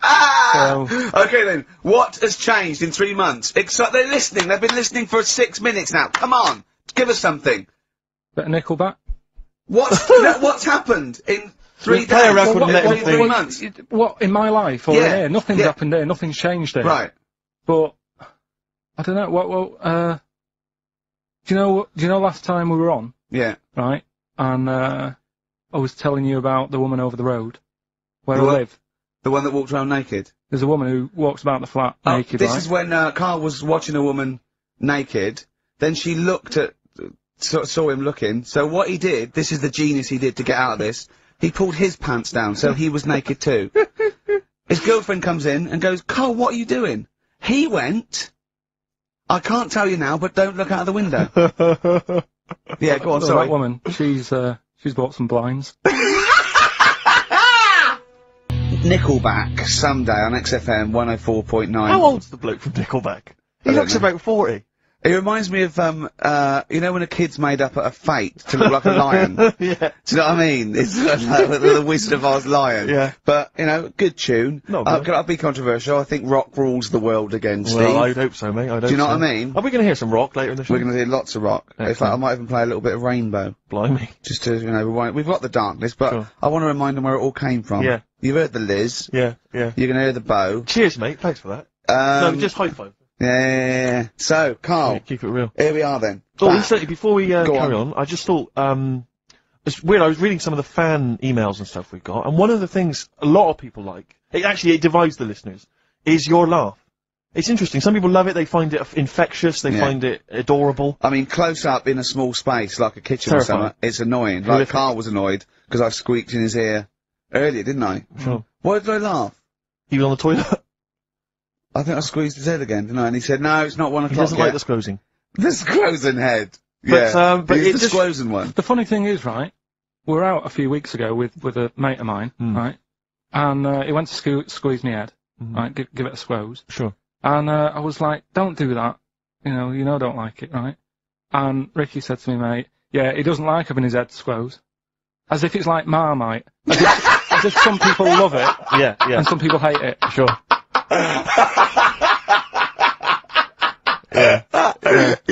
Ah! So- Okay then, what has changed in three months? Except they're listening. They've been listening for six minutes now. Come on, give us something. Bit of Nickelback. What's *laughs* no, what's happened in three We'll play a days? record What- what- three think. months. What, in my life or Yeah, here? Nothing's yeah. happened there. Nothing's changed there. Right. But, I don't know, what, what, uh, do you know, do you know last time we were on, Yeah. right? And, uh, I was telling you about the woman over the road, where The I what? live. The one that walked around naked. There's a woman who walks about the flat Oh, naked, this right? is when uh, Karl was watching a woman naked. Then she looked at, saw, saw him looking. So what he did, this is the genius he did to get out of this. He pulled his pants down, so he was naked too. *laughs* His girlfriend comes in and goes, Karl, what are you doing? He went, I can't tell you now, but don't look out of the window. *laughs* Yeah, go on, Well, sorry. that woman, she's uh, she's bought some blinds. *laughs* Nickelback, Someday on XFM 104.9. How old's the bloke from Nickelback? He I don't looks know. about 40. It reminds me of, um, uh, you know when a kid's made up at a fete to look like a lion? *laughs* yeah. Do you know what I mean? It's *laughs* like the, the Wizard of Oz lion. Yeah. But, you know, good tune. Not Uh, bad. can I be controversial? I think rock rules the world again, Steve. Well, I'd hope so, mate. I'd Do you know so. what I mean? Are we going to hear some rock later in the show? We're going to hear lots of rock. In fact, I might even play a little bit of Rainbow. Blimey. Just to, you know, rewind. We've got the darkness, but Sure. I want to remind them where it all came from. Yeah. You've heard the Liz. Yeah, yeah. You're going to hear the bow. Cheers, mate. Thanks for that. Um, no, just high five. Yeah. So, Karl, Yeah, keep it real. here we are then. Oh, incidentally, before we uh, carry on. I just thought, um, it's weird, I was reading some of the fan emails and stuff we've got, and one of the things a lot of people like, it actually, it divides the listeners, is your laugh. It's interesting. Some people love it, they find it infectious, they Yeah. find it adorable. I mean, close up in a small space, like a kitchen or something, it's annoying. Like, Horrific. Karl was annoyed, because I squeaked in his ear earlier, didn't I? Sure. Why did I laugh? He was on the toilet. *laughs* I think I squeezed his head again, didn't I? And he said, no, it's not one he o'clock doesn't yet. like disclosing. The Squozen head. But, yeah. um, but He's it the just- Squozen one. The funny thing is, right, we were out a few weeks ago with, with a mate of mine, Hmm. right, and uh, he went to sque- squeeze me head, Mhm. right, give, give it a squoze, Sure. and uh, I was like, don't do that, you know, you know I don't like it, right? And Ricky said to me, mate, yeah, he doesn't like having his head squoze. As if it's like Marmite. As if, as if some people love it *laughs* Yeah, yeah. and some people hate it. Sure. *laughs* yeah, *laughs*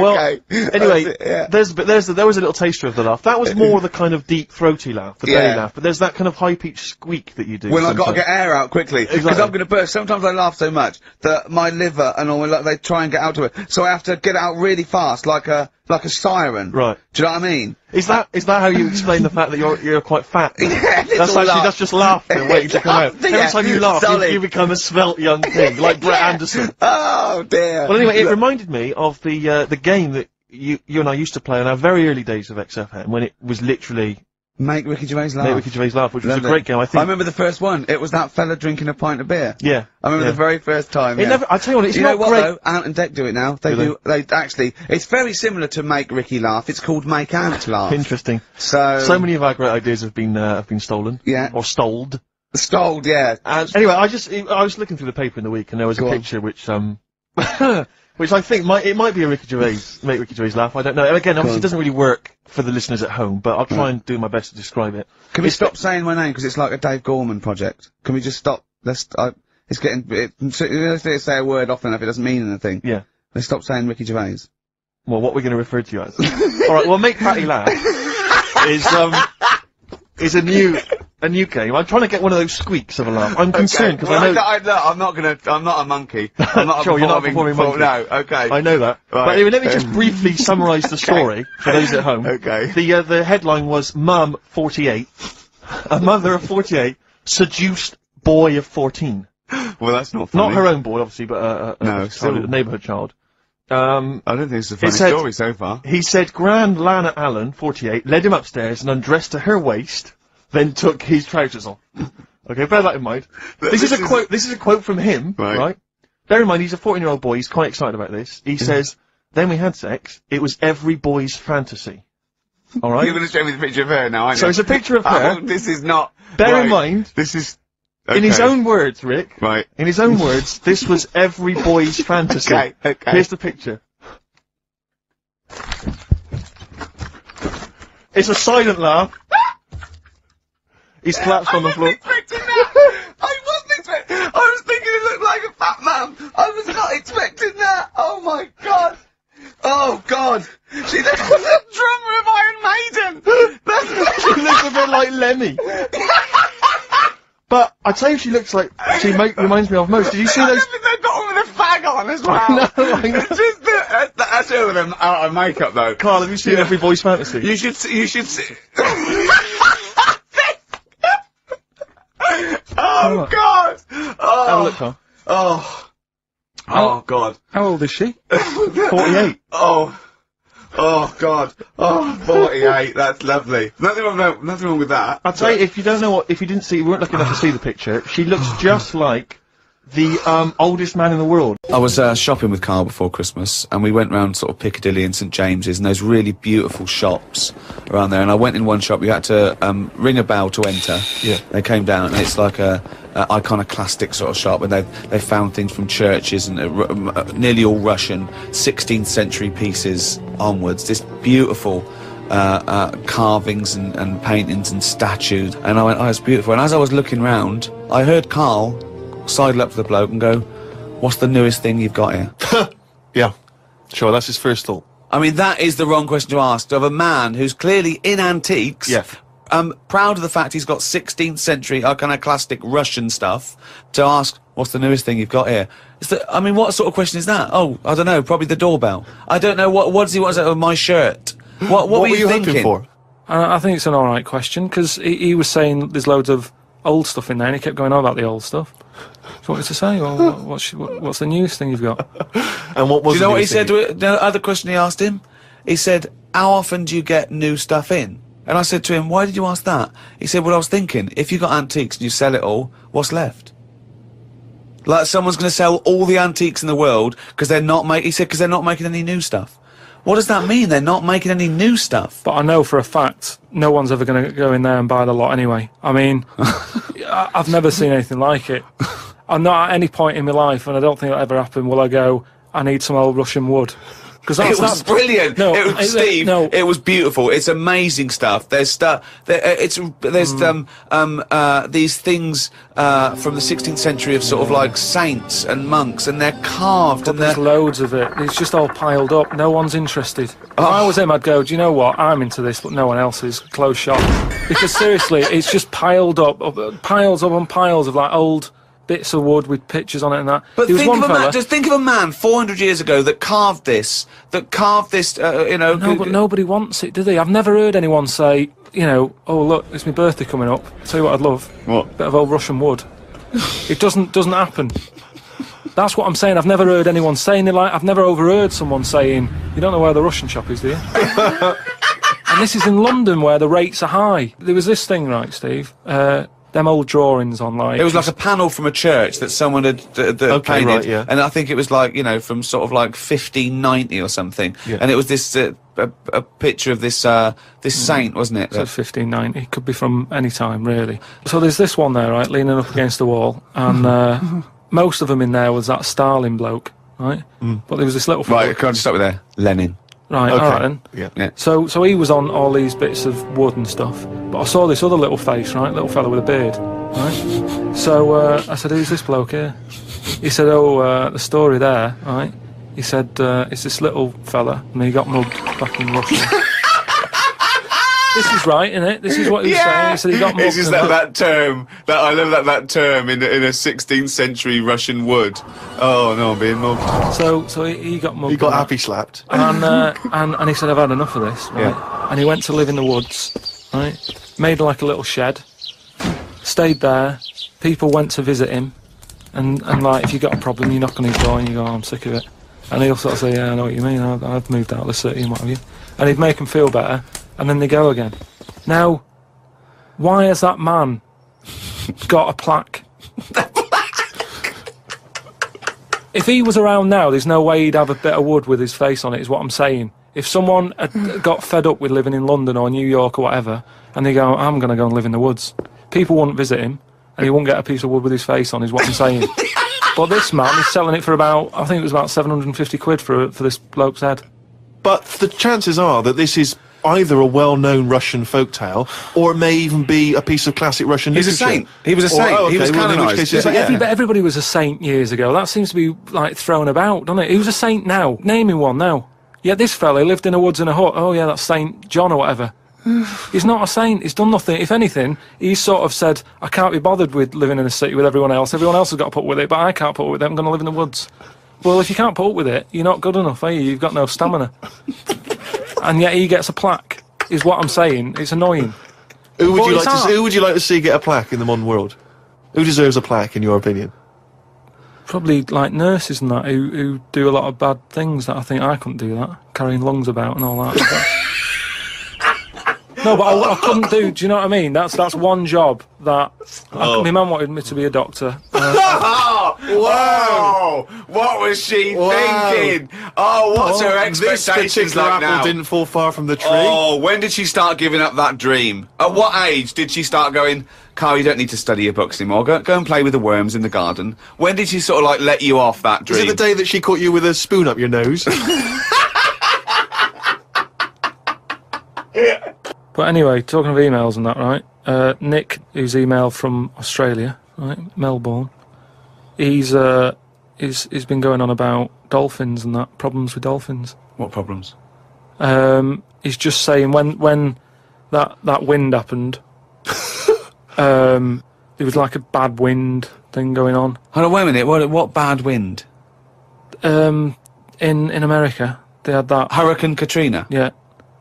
Well, okay. Anyway, *laughs* yeah. there's but there's there was a little taster of the laugh. That was more *laughs* the kind of deep throaty laugh, the belly laugh. But there's that kind of high pitched squeak that you do. When I've got to get air out quickly, because Exactly. I'm going to burst. Sometimes I laugh so much that my liver and all my, like, they try and get out of it, so I have to get it out really fast, like a like a siren. Right. Do you know what I mean? Is that is that how you explain the fact that you're you're quite fat? Yeah, That's actually laugh. that's just laughter waiting to come out. Yeah, Every time you laugh, you, you become a svelte young thing, like Brett Anderson. Oh dear. Well, anyway, it Look, reminded me of the uh, the game that you you and I used to play in our very early days of XFM when it was literally make Ricky Gervais laugh. Make Ricky Gervais laugh, which was a great game. I think. I remember the first one. It was that fella drinking a pint of beer. yeah. I remember yeah. the very first time. It yeah. never. I tell you what, it's you not know what great. though? Ant and Dec do it now. They Do do. They actually. It's very similar to Make Ricky Laugh. It's called Make Ant Laugh. Interesting. so. So many of our great ideas have been uh, have been stolen. Yeah. Or stoled. Stoled, yeah. And anyway, I just I was looking through the paper in the week and there was Go a on. picture which um *laughs* which I think might it might be a Ricky Gervais make Ricky Gervais laugh. I don't know. And again, obviously it doesn't really work for the listeners at home, but I'll try and do my best to describe it. Can we stop saying my name because it's like a Dave Gorman project? Can we just stop? Let's. I, it's getting. It, so, let's say a word often enough, it doesn't mean anything. Yeah. Let's stop saying Ricky Gervais. Well, what we're going to refer to you as. All right. Well, make Patty laugh *laughs* is um is a new a new game. I'm trying to get one of those squeaks of a laugh. I'm concerned because well, I know I, am not gonna. I'm not a monkey. *laughs* I'm not Sure, a you're not a performing, performing No. Okay. I know that. Right. But anyway, let me just briefly summarise the *laughs* story for those at home. Okay. The uh, the headline was Mum 48, a mother of 48 seduced boy of 14. *gasps* Well, that's not funny. Not her own boy, obviously, but uh, No, a, child, a neighbourhood child. Um, I don't think it's a funny said- story so far. he said Grand Lana Allen, 48, led him upstairs and undressed to her waist, then took his trousers off. Okay, bear that in mind. *laughs* This, is This a quote. This is a quote from him, Right. right? Bear in mind, he's a 14-year-old boy. He's quite excited about this. He says, "Then we had sex. It was every boy's fantasy." All right. *laughs* You're gonna show me the picture of her now, aren't So you? it's a picture of *laughs* her. Oh, this is not. Bear right. in mind, This is. In his own words, Rick. Right. In his own words, this was every boy's *laughs* fantasy. Okay. Okay. Here's the picture. It's a silent laugh. He's collapsed on the floor. that. I wasn't expecting. I was thinking it looked like a fat man. I was not expecting that. Oh my god. Oh god. She looks like the drummer of Iron Maiden. *laughs* That's She looks a bit like Lemmy. *laughs* But I tell you, she looks like she make, reminds me of most. Did you see *laughs* those? they've got one with a fag on as well. *laughs* I know, I know. It's just the, uh, that's, that's her with them out of makeup though. Karl, have you seen Every Boy's Fantasy? You should see, you should see. *laughs* oh god. Have a Oh. look, Karl. Oh. Oh god. How old is she? 48. Oh. Oh god. Oh, 48. That's lovely. Nothing wrong, no, nothing wrong with that. I'll tell you, if you don't know what, if you didn't see, you weren't lucky enough to see the picture, she looks just like the um, oldest man in the world. I was uh, shopping with Karl before Christmas, and we went round sort of Piccadilly and St James's, and those really beautiful shops around there. And I went in one shop. You had to um, ring a bell to enter. Yeah. They came down, and it's like a, a iconoclastic sort of shop, and they they found things from churches and uh, uh, nearly all Russian, 16th century pieces onwards. This beautiful. Uh, uh, carvings and, and paintings and statues, and I went, "Oh, it's beautiful." And as I was looking round, I heard Karl sidle up to the bloke and go, "What's the newest thing you've got here?" *laughs* Yeah. Sure, that's his first thought. I mean, that is the wrong question to ask of a man who's clearly in antiques. Yeah. Um, proud of the fact he's got 16th century iconoclastic Russian stuff to ask, what's the newest thing you've got here? Is that, I mean, what sort of question is that? Oh, I don't know, probably the doorbell. I don't know, what, what does he want to say with my shirt? What, what, were you, hoping thinking? for? I, I think it's an all right question because he, he was saying there's loads of old stuff in there, and he kept going on about the old stuff. So *laughs* what was to say? Well, what's, what's the newest thing you've got? *laughs* And what was Do you know the what he newest said? To it? The other question he asked him? He said, how often do you get new stuff in? And I said to him, why did you ask that? He said, well, I was thinking, if you got antiques and you sell it all, what's left? Like someone's going to sell all the antiques in the world because they're not making. He said because they're not making any new stuff. What does that mean? They're not making any new stuff. But I know for a fact no one's ever going to go in there and buy the lot anyway. I mean, *laughs* I- I've never seen anything like it. I'm not at any point in my life, and I don't think it'll ever happen, will I go, I need some old Russian wood. Because It was brilliant. No, it was, it- Steve. no. It was beautiful. It's amazing stuff. There's stuff. There, uh, it's there's Hmm. um um uh these things uh from the 16th century of sort of like saints and monks, and they're carved and there's they're. loads of it. It's just all piled up. No one's interested. If Oh. I was him, I'd go, do you know what? I'm into this, but no one else is. Close shop. Because seriously, it's just piled up, up piles up on piles of like old bits of wood with pictures on it and that. But There was think one of a fella. man. Just think of a man 400 years ago that carved this. That carved this. Uh, you know. No, but nobody wants it, do they? I've never heard anyone say, you know, oh look, it's my birthday coming up. tell you what, I'd love What? bit of old Russian wood. it doesn't doesn't happen. That's what I'm saying. I've never heard anyone saying it like. I've never overheard someone saying, "You don't know where the Russian shop is, do you?" *laughs* and this is in London where the rates are high. There was this thing, right, Steve? Uh, them old drawings on like. It was like a panel from a church that someone had that, that Okay, painted, right, yeah. and I think it was like you know from sort of like 1590 or something, Yeah. and it was this uh, a, a picture of this uh, this saint, wasn't it? So 1590 could be from any time really. So there's this one there, right, leaning up against the wall, and uh, *laughs* most of them in there was that Stalin bloke, right? But there was this little right, can I just stop with there? Lenin. Right, Okay. all right then. Yeah. Yeah. So, so he was on all these bits of wood and stuff. But I saw this other little face, right, little fella with a beard, right. So uh, I said, "Who's this bloke here?" He said, "Oh, uh, the story there, right." He said, uh, "It's this little fella, and he got mugged back in Russia." This is right, isn't it? This is what he was saying. He said he got mugged. It's just that, that term. That I love that that term in in a 16th century Russian wood. Oh no, I'm being mugged. So, so he, he got mugged. He got happy slapped. and, uh, and and he said, "I've had enough of this." Right? Yeah. And he went to live in the woods, right? Made like a little shed, stayed there. People went to visit him, and and like if you got a problem, you knock on his door and you go, oh, "I'm sick of it," and he'll sort of say, "Yeah, I know what you mean. I've, I've moved out of the city and what have you," and he'd make him feel better, and then they go again. Now, why has that man got a plaque? *laughs* if he was around now, there's no way he'd have a bit of wood with his face on it, is what I'm saying. If someone had got fed up with living in London or New York or whatever, and they go, I'm going to go and live in the woods, people wouldn't visit him, and he wouldn't get a piece of wood with his face on, is what I'm saying. *laughs* but this man is selling it for about, I think it was about 750 quid for, for this bloke's head. But the chances are that this is either a well-known Russian folktale, or it may even be a piece of classic Russian He's a literature. saint. He was a Or- saint. oh, He was okay, well, canonised. case Yeah, yeah. every, everybody was a saint years ago. That seems to be like thrown about, doesn't it? Who's a saint now? Name me one now. Yeah, this fella lived in the woods in a hut. Oh yeah, that's Saint John or whatever. *sighs* he's not a saint. He's done nothing. If anything, he's sort of said, "I can't be bothered with living in a city with everyone else. Everyone else has got to put up with it, but I can't put up with it. I'm going to live in the woods." Well, if you can't put up with it, you're not good enough, are you? You've got no stamina. *laughs* and yet he gets a plaque. Is what I'm saying. It's annoying. Who would you like to see, Who would you like to see get a plaque in the modern world? Who deserves a plaque, in your opinion? Probably like nurses and that who, who do a lot of bad things that I think I couldn't do that, carrying lungs about and all that. *laughs* no, but I, I couldn't do. Do you know what I mean? That's that's one job that I, my mum wanted me to be a doctor. *laughs* Uh, Whoa! What was she Wow. thinking? Oh, what's her This expectations particular like apple now? didn't fall far from the tree. Oh, when did she start giving up that dream? At what age did she start going, Karl, you don't need to study your books anymore. Go, go and play with the worms in the garden. When did she sort of like let you off that dream? Is it the day that she caught you with a spoon up your nose? *laughs* *laughs* But anyway, talking of emails and that, right? Uh, Nick, who's emailed from Australia, right, Melbourne. He's uh, he's he's been going on about dolphins and that problems with dolphins. what problems? Um, he's just saying when when that that wind happened, *laughs* um, there was like a bad wind thing going on. Hold on, wait a minute. What, what bad wind? Um, in in America, they had that. Hurricane Katrina. Yeah,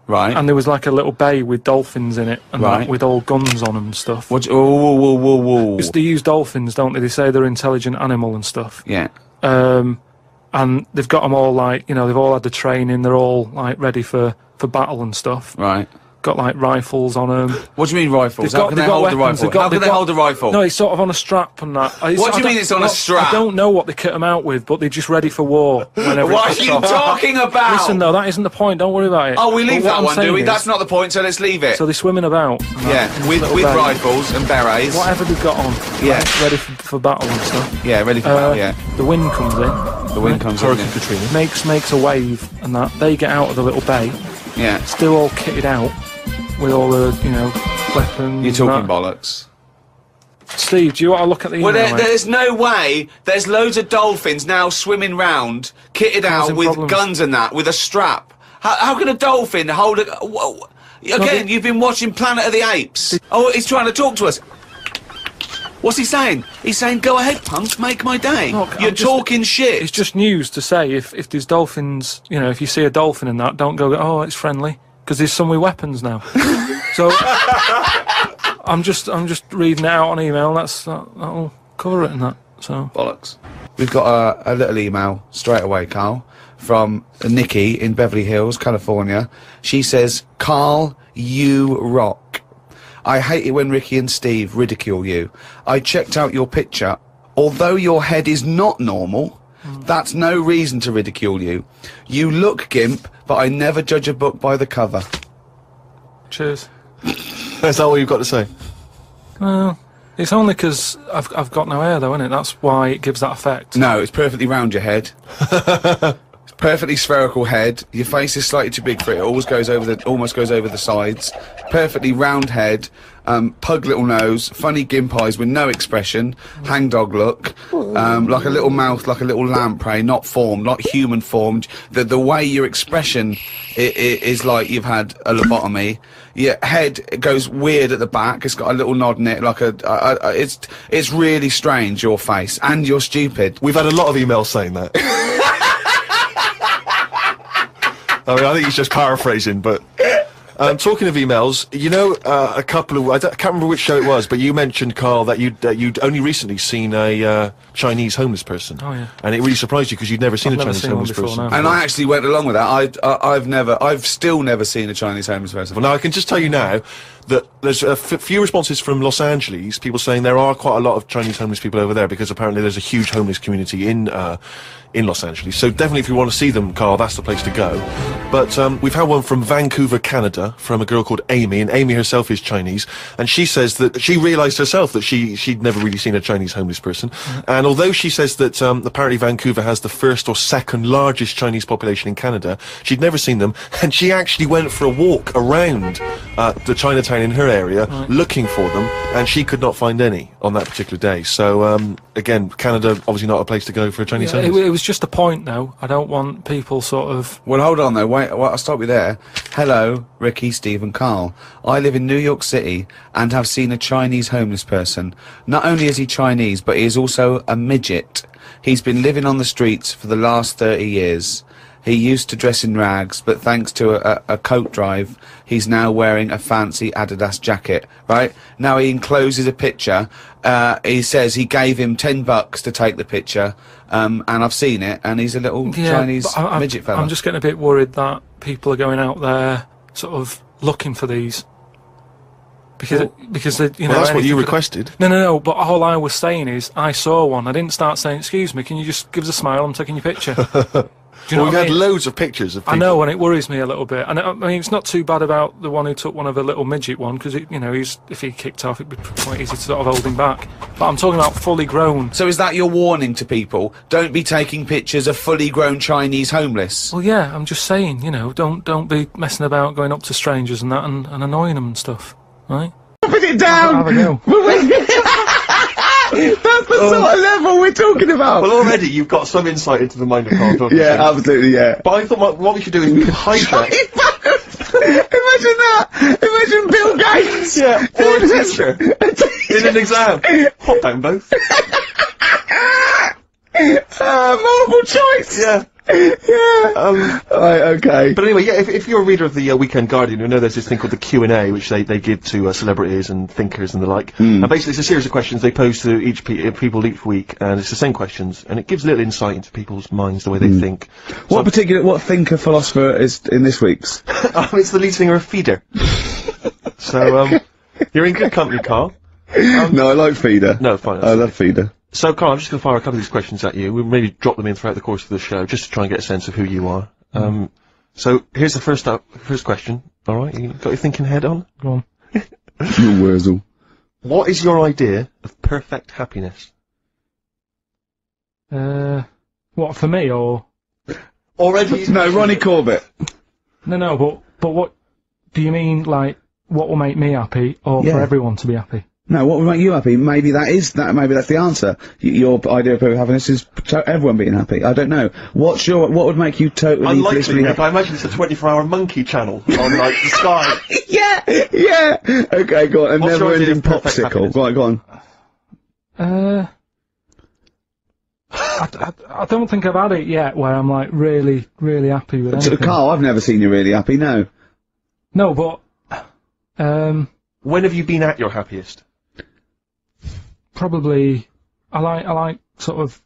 Right. and there was like a little bay with dolphins in it, and Right. that, with all guns on them and stuff. what, oh, whoa, whoa, whoa, they use dolphins, don't they? They say they're intelligent animal and stuff. Yeah. Um, and they've got them all like, you know, they've all had the training. They're all like ready for for battle and stuff. Right. Got like rifles on them. What do you mean rifles? They've How got- can they hold the weapons, rifle? got- How can they've got- hold a rifle? No, it's sort of on a strap and that. I- What do you mean it's on a strap? I don't know what they kit them out with, but they're just ready for war. What are you off. talking about? Listen though, that isn't the point. Don't worry about it. Oh, we leave that one, do we? is- That's not the point, so let's leave it. So they're swimming about. yeah, this with, with rifles and berets. Whatever they've got on. Yeah. right, Ready for, for battle and stuff. Yeah, ready for Uh, battle, yeah. The wind comes in. The wind comes in. Hurricane. Katrina. makes makes a wave and that they get out of the little bay Yeah. still all kitted out with all the you know weapons You're talking bollocks. Steve do you want to look at the email Well, there, there's no way. There's loads of dolphins now swimming round, kitted out with problems. guns and that, with a strap. How, how can a dolphin hold a? Whoa, again, you've been watching Planet of the Apes. Oh, he's trying to talk to us. What's he saying? He's saying, "Go ahead, punk, make my day." Look, You're just- talking shit. it's just news to say if if there's dolphins you know if you see a dolphin and that don't go oh it's friendly because there's some with weapons now *laughs* so I'm just I'm just reading it out on email that's that, that'll cover it and that so bollocks. We've got a, a little email straight away, Karl, from Nikki in Beverly Hills, California. She says, Karl, you rock. I hate it when Ricky and Steve ridicule you. I checked out your picture. Although your head is not normal, that's no reason to ridicule you. You look gimp, but I never judge a book by the cover. cheers *laughs* Is that what you've got to say? well it's only because I've I've got no hair though isn't it that's why it gives that effect No, it's perfectly round your head. *laughs* it's perfectly spherical head. Your face is slightly too big for it. It always goes over the almost goes over the sides. Perfectly round head. Um, pug little nose, funny gimp eyes with no expression, hangdog look, um, like a little mouth, like a little lamprey, not formed, not human formed. The the way your expression is like you've had a lobotomy. Your head goes weird at the back. It's got a little nod in it, like a. Uh, uh, it's it's really strange your face, and you're stupid. We've had a lot of emails saying that. *laughs* I mean, I think he's just paraphrasing, but. Um, talking of emails, you know, uh, a couple of I, I can't remember which show it was, but you mentioned Karl that you'd uh, you'd only recently seen a uh, Chinese homeless person. Oh, yeah. and it really surprised you because you'd never seen I've a never Chinese seen homeless before, person. no. And I actually went along with that. I, I I've never, I've still never seen a Chinese homeless person. Well, now I can just tell you now that there's a f- few responses from Los Angeles, people saying there are quite a lot of Chinese homeless people over there because apparently there's a huge homeless community in uh, in Los Angeles. So definitely, if you want to see them, Karl, that's the place to go. But um, we've had one from Vancouver, Canada, from a girl called Amy, and Amy herself is Chinese, and she says that she realised herself that she she'd never really seen a Chinese homeless person, and although she says that um, apparently Vancouver has the first or second largest Chinese population in Canada, she'd never seen them, and she actually went for a walk around uh, the Chinatown in her area looking for them, and she could not find any on that particular day. So um, again, Canada obviously not a place to go for a Chinese Yeah, it, it was just a point though I don't want people sort of Well, hold on though. Wait, well, I'll stop you there. Hello, Ricky, Steve, and Karl. I live in New York City and have seen a Chinese homeless person. Not only is he Chinese, but he is also a midget. He's been living on the streets for the last 30 years. He used to dress in rags, but thanks to a, a, a coat drive, he's now wearing a fancy Adidas jacket, right? Now he encloses a picture. Uh, he says he gave him 10 bucks to take the picture, um, and I've seen it, and he's a little Chinese I- I- midget fella. I'm just getting a bit worried that people are going out there sort of looking for these. because because they, you know Well, that's what you requested. No, no, no. But all I was saying is I saw one. I didn't start saying, "Excuse me, can you just give us a smile? I'm taking your picture." *laughs* Do you know Well, we've I had loads of pictures of people. I know, and it worries me a little bit. And I I mean, it's not too bad about the one who took one of the little midget one because you know, he's if he kicked off, it'd be quite easy to sort of hold him back. But I'm talking about fully grown. So is that your warning to people? Don't be taking pictures of fully grown Chinese homeless. Well, yeah, I'm just saying, you know, don't don't be messing about going up to strangers and that and, and annoying them and stuff, right? Put it down! Have a go. *laughs* *laughs* That's the sort of level we're talking about! Well, already you've got some insight into the mind of Karl yeah, absolutely, yeah. But I thought what, what we should do is we could hijack. *laughs* Imagine that! Imagine Bill Gates! yeah, or a *laughs* teacher in an exam. Pop down both. Uh, multiple choice! Yeah. Yeah. Um, Right, okay. but anyway, yeah. If, if you're a reader of the uh, Weekend Guardian, you know there's this thing called the Q and A, which they, they give to uh, celebrities and thinkers and the like. And basically, it's a series of questions they pose to each pe- uh, people each week, and it's the same questions, and it gives a little insight into people's minds, the way they think. what particular, what thinker philosopher is in this week's? *laughs* um, it's the lead singer of Feeder. so um, you're in good company, Karl. *laughs* no, I like Feeder. No, fine. I love Feeder. So, Karl, I'm just going to fire a couple of these questions at you. We'll maybe drop them in throughout the course of the show, just to try and get a sense of who you are. Um, so, here's the first up, first question. All right, you got your thinking head on. Go on. *laughs* You Wurzel. What is your idea of perfect happiness? Uh, what for me or Already, *laughs* No, Ronnie Corbett. no, no? But but what do you mean? Like what will make me happy, or Yeah. for everyone to be happy? No, what would make you happy? Maybe that is that. Maybe that's the answer. Y- your idea of perfect happiness is to- everyone being happy. I don't know. What's your? What would make you totally Unlikely, blissfully Nick. happy? I imagine it's a 24-hour monkey channel on like the sky. *laughs* yeah, yeah. Okay, go on. A What's your idea never-ending popsicle. Go on, go on. Uh, I, I, I don't think I've had it yet where I'm like really really happy with So, anything. Karl, I've never seen you really happy. No. No, but um, When have you been at your happiest? Probably I like I like sort of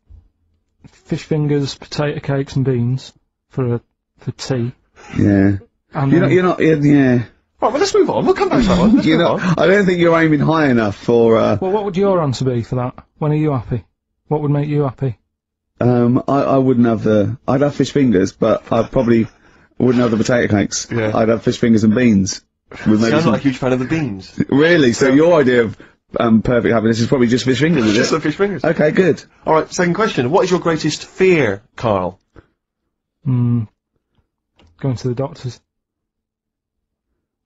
fish fingers, potato cakes, and beans for a for tea. Yeah. And You're not. then- You're not. Yeah. yeah. Right, well, let's move on. We'll come back to that one. You're move not. on. I don't think you're aiming high enough for. Uh, well, what would your answer be for that? When are you happy? What would make you happy? um, I, I wouldn't have the. I'd have fish fingers, but I probably wouldn't have the potato cakes. Yeah. I'd have fish fingers and beans. With See, maybe I'm a huge fan of the beans. Really? So your idea of um, perfect happiness is probably just fish fingers, is Just the fish fingers. Okay, good. All right, second question. What is your greatest fear, Karl? Hmm. Going to the doctors.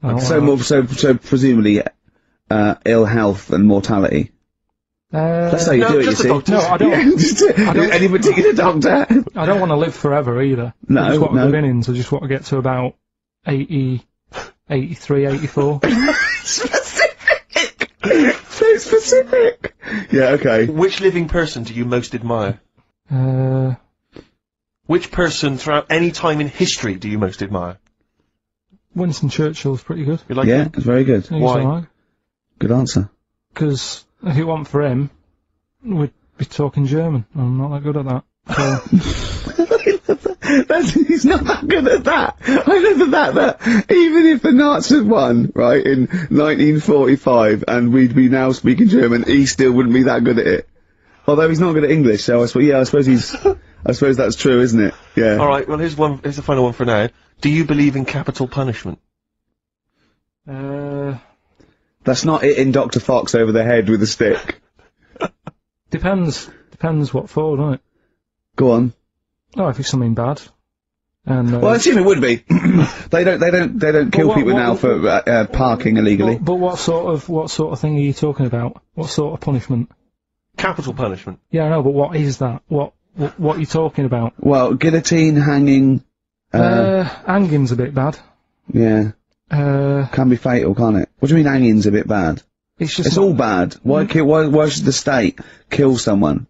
I So wanna- more, so so presumably, uh, ill health and mortality. Uh, That's how you no, do it. You see? doctors. no, I don't. Yeah, *laughs* just, don't- any particular doctor? I don't want to live forever either. No, I just want no. good innings. I just want to get to about 80, 83, 84. *laughs* *laughs* specific. specific. Yeah. Okay. Which living person do you most admire? uh, Which person throughout any time in history do you most admire? Winston Churchill's pretty good. You like Yeah, him? it's very good. Why? Good answer. Because if it weren't for him, we'd be talking German. I'm not that good at that. So, *laughs* That's, he's not that good at that. I know that, that, that even if the Nazis won, right, in 1945, and we'd be now speaking German, he still wouldn't be that good at it. Although he's not good at English, so I suppose, yeah, I suppose he's, I suppose that's true, isn't it? Yeah. All right. Well, here's one. Here's the final one for now. Do you believe in capital punishment? uh, That's not it in Dr. Fox over the head with a stick. *laughs* depends. Depends what for, doesn't it? Go on. Oh, if it's something bad. And uh, Well, I assume it would be. *coughs* they don't, they don't, they don't kill what- people what- now for uh, uh, parking illegally. but, but what sort of what sort of thing are you talking about? What sort of punishment? Capital punishment. Yeah, I know, but what is that? What what, what are you talking about? Well, guillotine, hanging, uh, Uh, hanging's a bit bad. yeah, Uh, can be fatal, can't it? What do you mean hanging's a bit bad? it's just It's not- all bad. Why kill? Why, why should the state kill someone?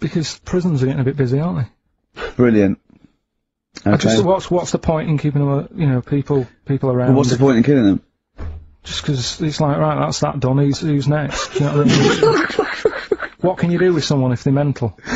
because prisons are getting a bit busy, aren't they? Brilliant. I just what's what's the point in keeping them, uh, you know, people people around? Well, what's the point in killing them? Just because it's like right, that's that done. Who's who's next? You know what, I mean? *laughs* what can you do with someone if they're mental? *laughs*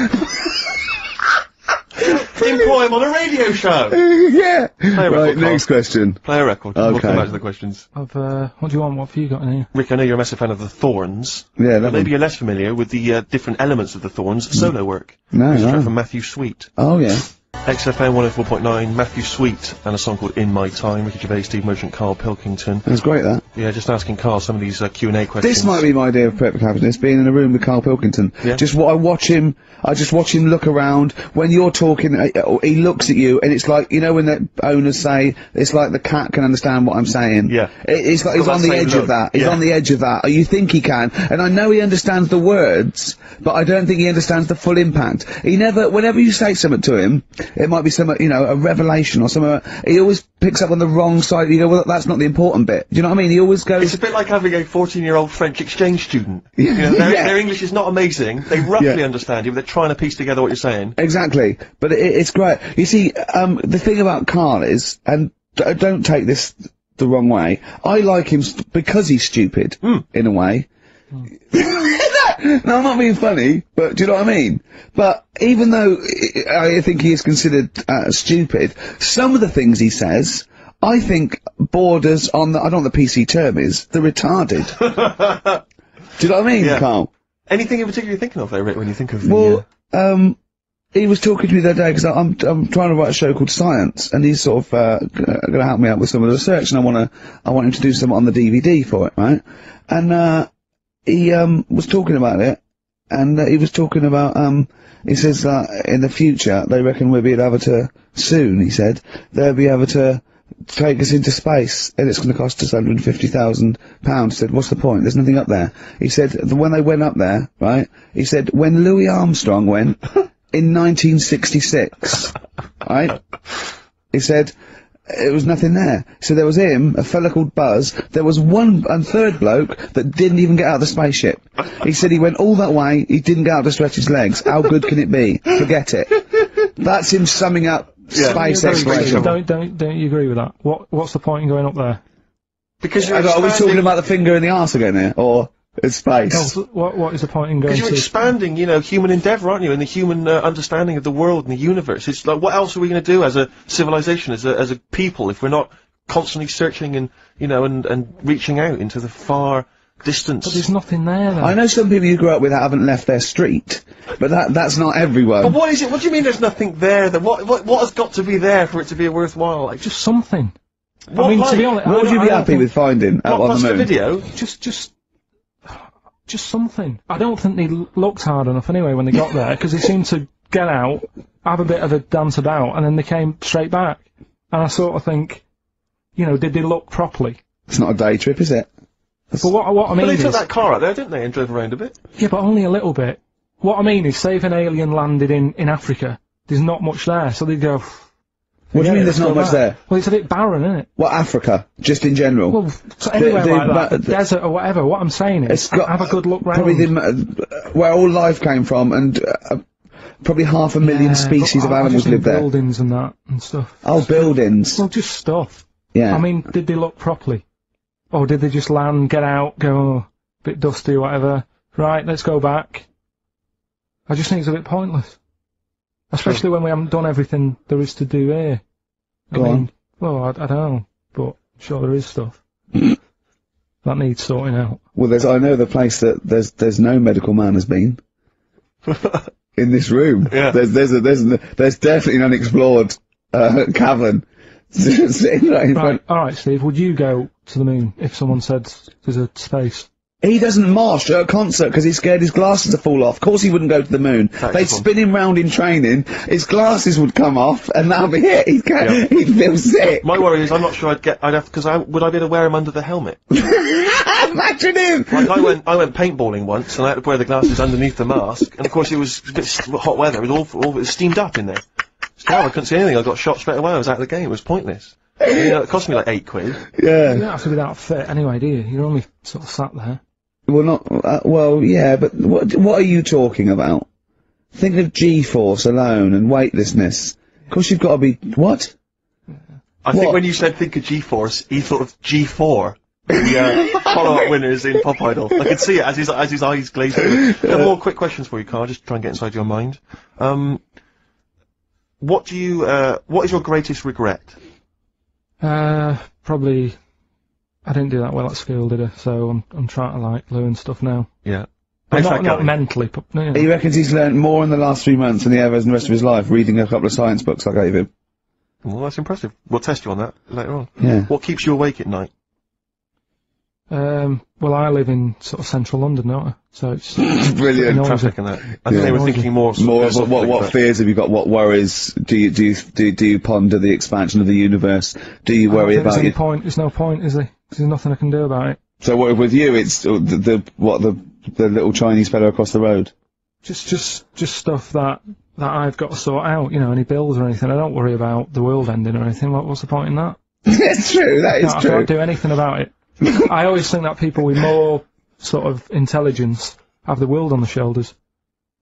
You employ him on a radio show. *laughs* yeah. a Right, record, next question. Play a record. We'll Okay. come back to the questions. I've, uh, what do you want? What have you got in here? Rick, I know you're a massive fan of the Thorns. Yeah, that But maybe one. you're less familiar with the uh, different elements of the Thorns solo work. No, is no. from Matthew Sweet. Oh, yeah. XFM 104.9, Matthew Sweet, and a song called In My Time, Ricky Gervais, Steve Merchant, Karl Pilkington. That's great, that. Yeah, just asking Karl some of these uh, Q&A questions. This might be my idea of perfect happiness, being in a room with Karl Pilkington. Yeah. Just what I watch him, I just watch him look around. When you're talking, uh, uh, he looks at you, and it's like, you know when the owners say, it's like the cat can understand what I'm saying. Yeah. It, it's like he's on the edge look. of that. He's Yeah. on the edge of that. You think he can, and I know he understands the words, but I don't think he understands the full impact. He never, whenever you say something to him, it might be some, you know, a revelation or something, uh, he always picks up on the wrong side. You go, well, that's not the important bit. Do you know what I mean? He always goes, It's a bit like having a 14-year-old French exchange student. You know, their, Yeah. their English is not amazing. They roughly Yeah. understand you, but they're trying to piece together what you're saying. Exactly, but it, it's great. You see, um, the thing about Karl is, and don't take this the wrong way. I like him because he's stupid hmm. in a way. Hmm. *laughs* no, I'm not being funny, but do you know what I mean? But even though I think he is considered uh, stupid, some of the things he says. I think borders on the, I don't know what the PC term is, the retarded. *laughs* do you know what I mean, Yeah. Karl? Anything in particular you're thinking of there, Rick, when you think of the... Well, uh, um, he was talking to me the other day because I'm I'm trying to write a show called Science, and he's sort of uh, going to help me out with some of the research, and I want to I want him to do some on the DVD for it, right? And uh, he um was talking about it, and uh, he was talking about um he says that in the future they reckon we'll be able to soon. He said they'll be able to take us into space and it's going to cost us £150,000. He said, what's the point? There's nothing up there. He said, when they went up there, right, he said, when Louis Armstrong went *laughs* in 1966, right, he said, it was nothing there. So there was him, a fella called Buzz. There was one and third bloke that didn't even get out of the spaceship. He said he went all that way. He didn't get out to stretch his legs. How good can it be? Forget it. That's him summing up space Don't- exploration. Don't, don't, don't you agree with that? What, what's the point in going up there? because you're I Are we talking about the finger in the arse again here, or it's space? No, what, what is the point in going Because you're to... expanding, you know, human endeavour, aren't you, and the human uh, understanding of the world and the universe. It's like, what else are we going to do as a civilization, as a as a people, if we're not constantly searching and you know and and reaching out into the far distance? But there's nothing there then. I know some people you grew up with that haven't left their street, but that that's not everyone. But what is it? What do you mean? There's nothing there? That what what what has got to be there for it to be a worthwhile? Like, Just something. what, I mean, like? to be honest, I what would you be don't happy with finding out on the the moon? video? Just, just, just something. I don't think they looked hard enough anyway when they got there, because they seemed to get out, have a bit of a dance about, and then they came straight back. And I sort of think, you know, did they look properly? It's not a day trip, is it? But what, what I But mean they is, took that car out there, didn't they, and drove around a bit? yeah, but only a little bit. What I mean is, say if an alien landed in, in Africa, there's not much there, so they'd go, What do you mean there's not much back. there? Well, it's a bit barren, isn't it? What Africa? Just in general? Well, so anywhere the- like that, the- desert or whatever. What I'm saying is, got- have a good look round. probably the, where all life came from, and uh, probably half a million Yeah, species of I- animals just live there. Buildings and that and stuff. Oh, buildings. Well, just stuff. Yeah. I mean, did they look properly, or did they just land, get out, go oh, bit dusty, whatever? Right, let's go back. I just think it's a bit pointless, especially when we haven't done everything there is to do here. Go I mean, on. Well, I, I don't know, but sure there is stuff *clears throat* that needs sorting out. Well, there's I know the place that there's there's no medical man has been *laughs* in this room. Yeah. There's there's a, there's a, there's definitely an unexplored uh, cavern *laughs* right Right, all right, Steve. Would you go to the moon if someone said there's a space? He doesn't march at a concert because he's scared his glasses to fall off. Of course, he wouldn't go to the moon. They'd Tactical. spin him round in training. His glasses would come off, and that'd be it. He'd, go, Yeah. *laughs* he'd feel sick. My worry is I'm not sure I'd get. I'd have because I would I be able to wear them under the helmet. *laughs* Imagine him. Like I went, I went paintballing once, and I had to wear the glasses underneath the mask. And of course, it was a bit hot weather. It was awful. All, it was steamed up in there. So I couldn't see anything. I got shot straight away. I was out of the game. It was pointless. You know, it cost me like eight quid. You Yeah. don't have to be that fit anyway, do you? You're only sort of sat there. Well, not uh, well. Yeah, but what what are you talking about? Think of G-force alone and weightlessness. Of course, you've got to be what? I think What? when you said think of G-force, he thought of G4. The uh, follow-up *laughs* winners in Pop Idol. I could see it as his as his eyes glazed over. A couple more quick questions for you, Karl. Just try and get inside your mind. Um, what do you, uh, what is your greatest regret? Uh, probably. I didn't do that well at school, did I? So I'm I'm trying to like learn stuff now. Yeah. But not, not mentally, but you know. He reckons he's learned more in the last three months than he ever has in the rest of his life, reading a couple of science books I gave him. Well, that's impressive. We'll test you on that later on. Yeah. What keeps you awake at night? Um, well, I live in sort of central London, don't I? So it's *laughs* Brilliant. noisy. Traffic and that. I think Yeah. they were thinking more. More of what, what, what fears have you got? What worries do you do you do, do you ponder the expansion of the universe? Do you I don't worry think there's about any you? point. There's no point, is there? There's nothing I can do about it. So what, with you, it's the, the what the the little Chinese fellow across the road. Just, just, just stuff that that I've got to sort out. You know, any bills or anything. I don't worry about the world ending or anything. What, what's the point in that? *laughs* it's true. That is I true. can't do anything about it. *laughs* I always think that people with more sort of intelligence have the world on their shoulders.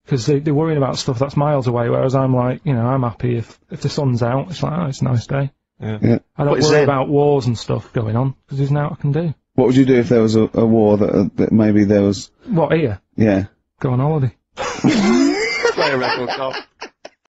Because they, they're worrying about stuff that's miles away, whereas I'm like, you know, I'm happy if, if the sun's out, it's like, oh, it's a nice day. Yeah. Yeah. I don't What is worry Zen? about wars and stuff going on, because there's nothing I can do. What would you do if there was a, a war that, uh, that maybe there was? What, here? Yeah. Go on holiday. *laughs* Play a record, Karl.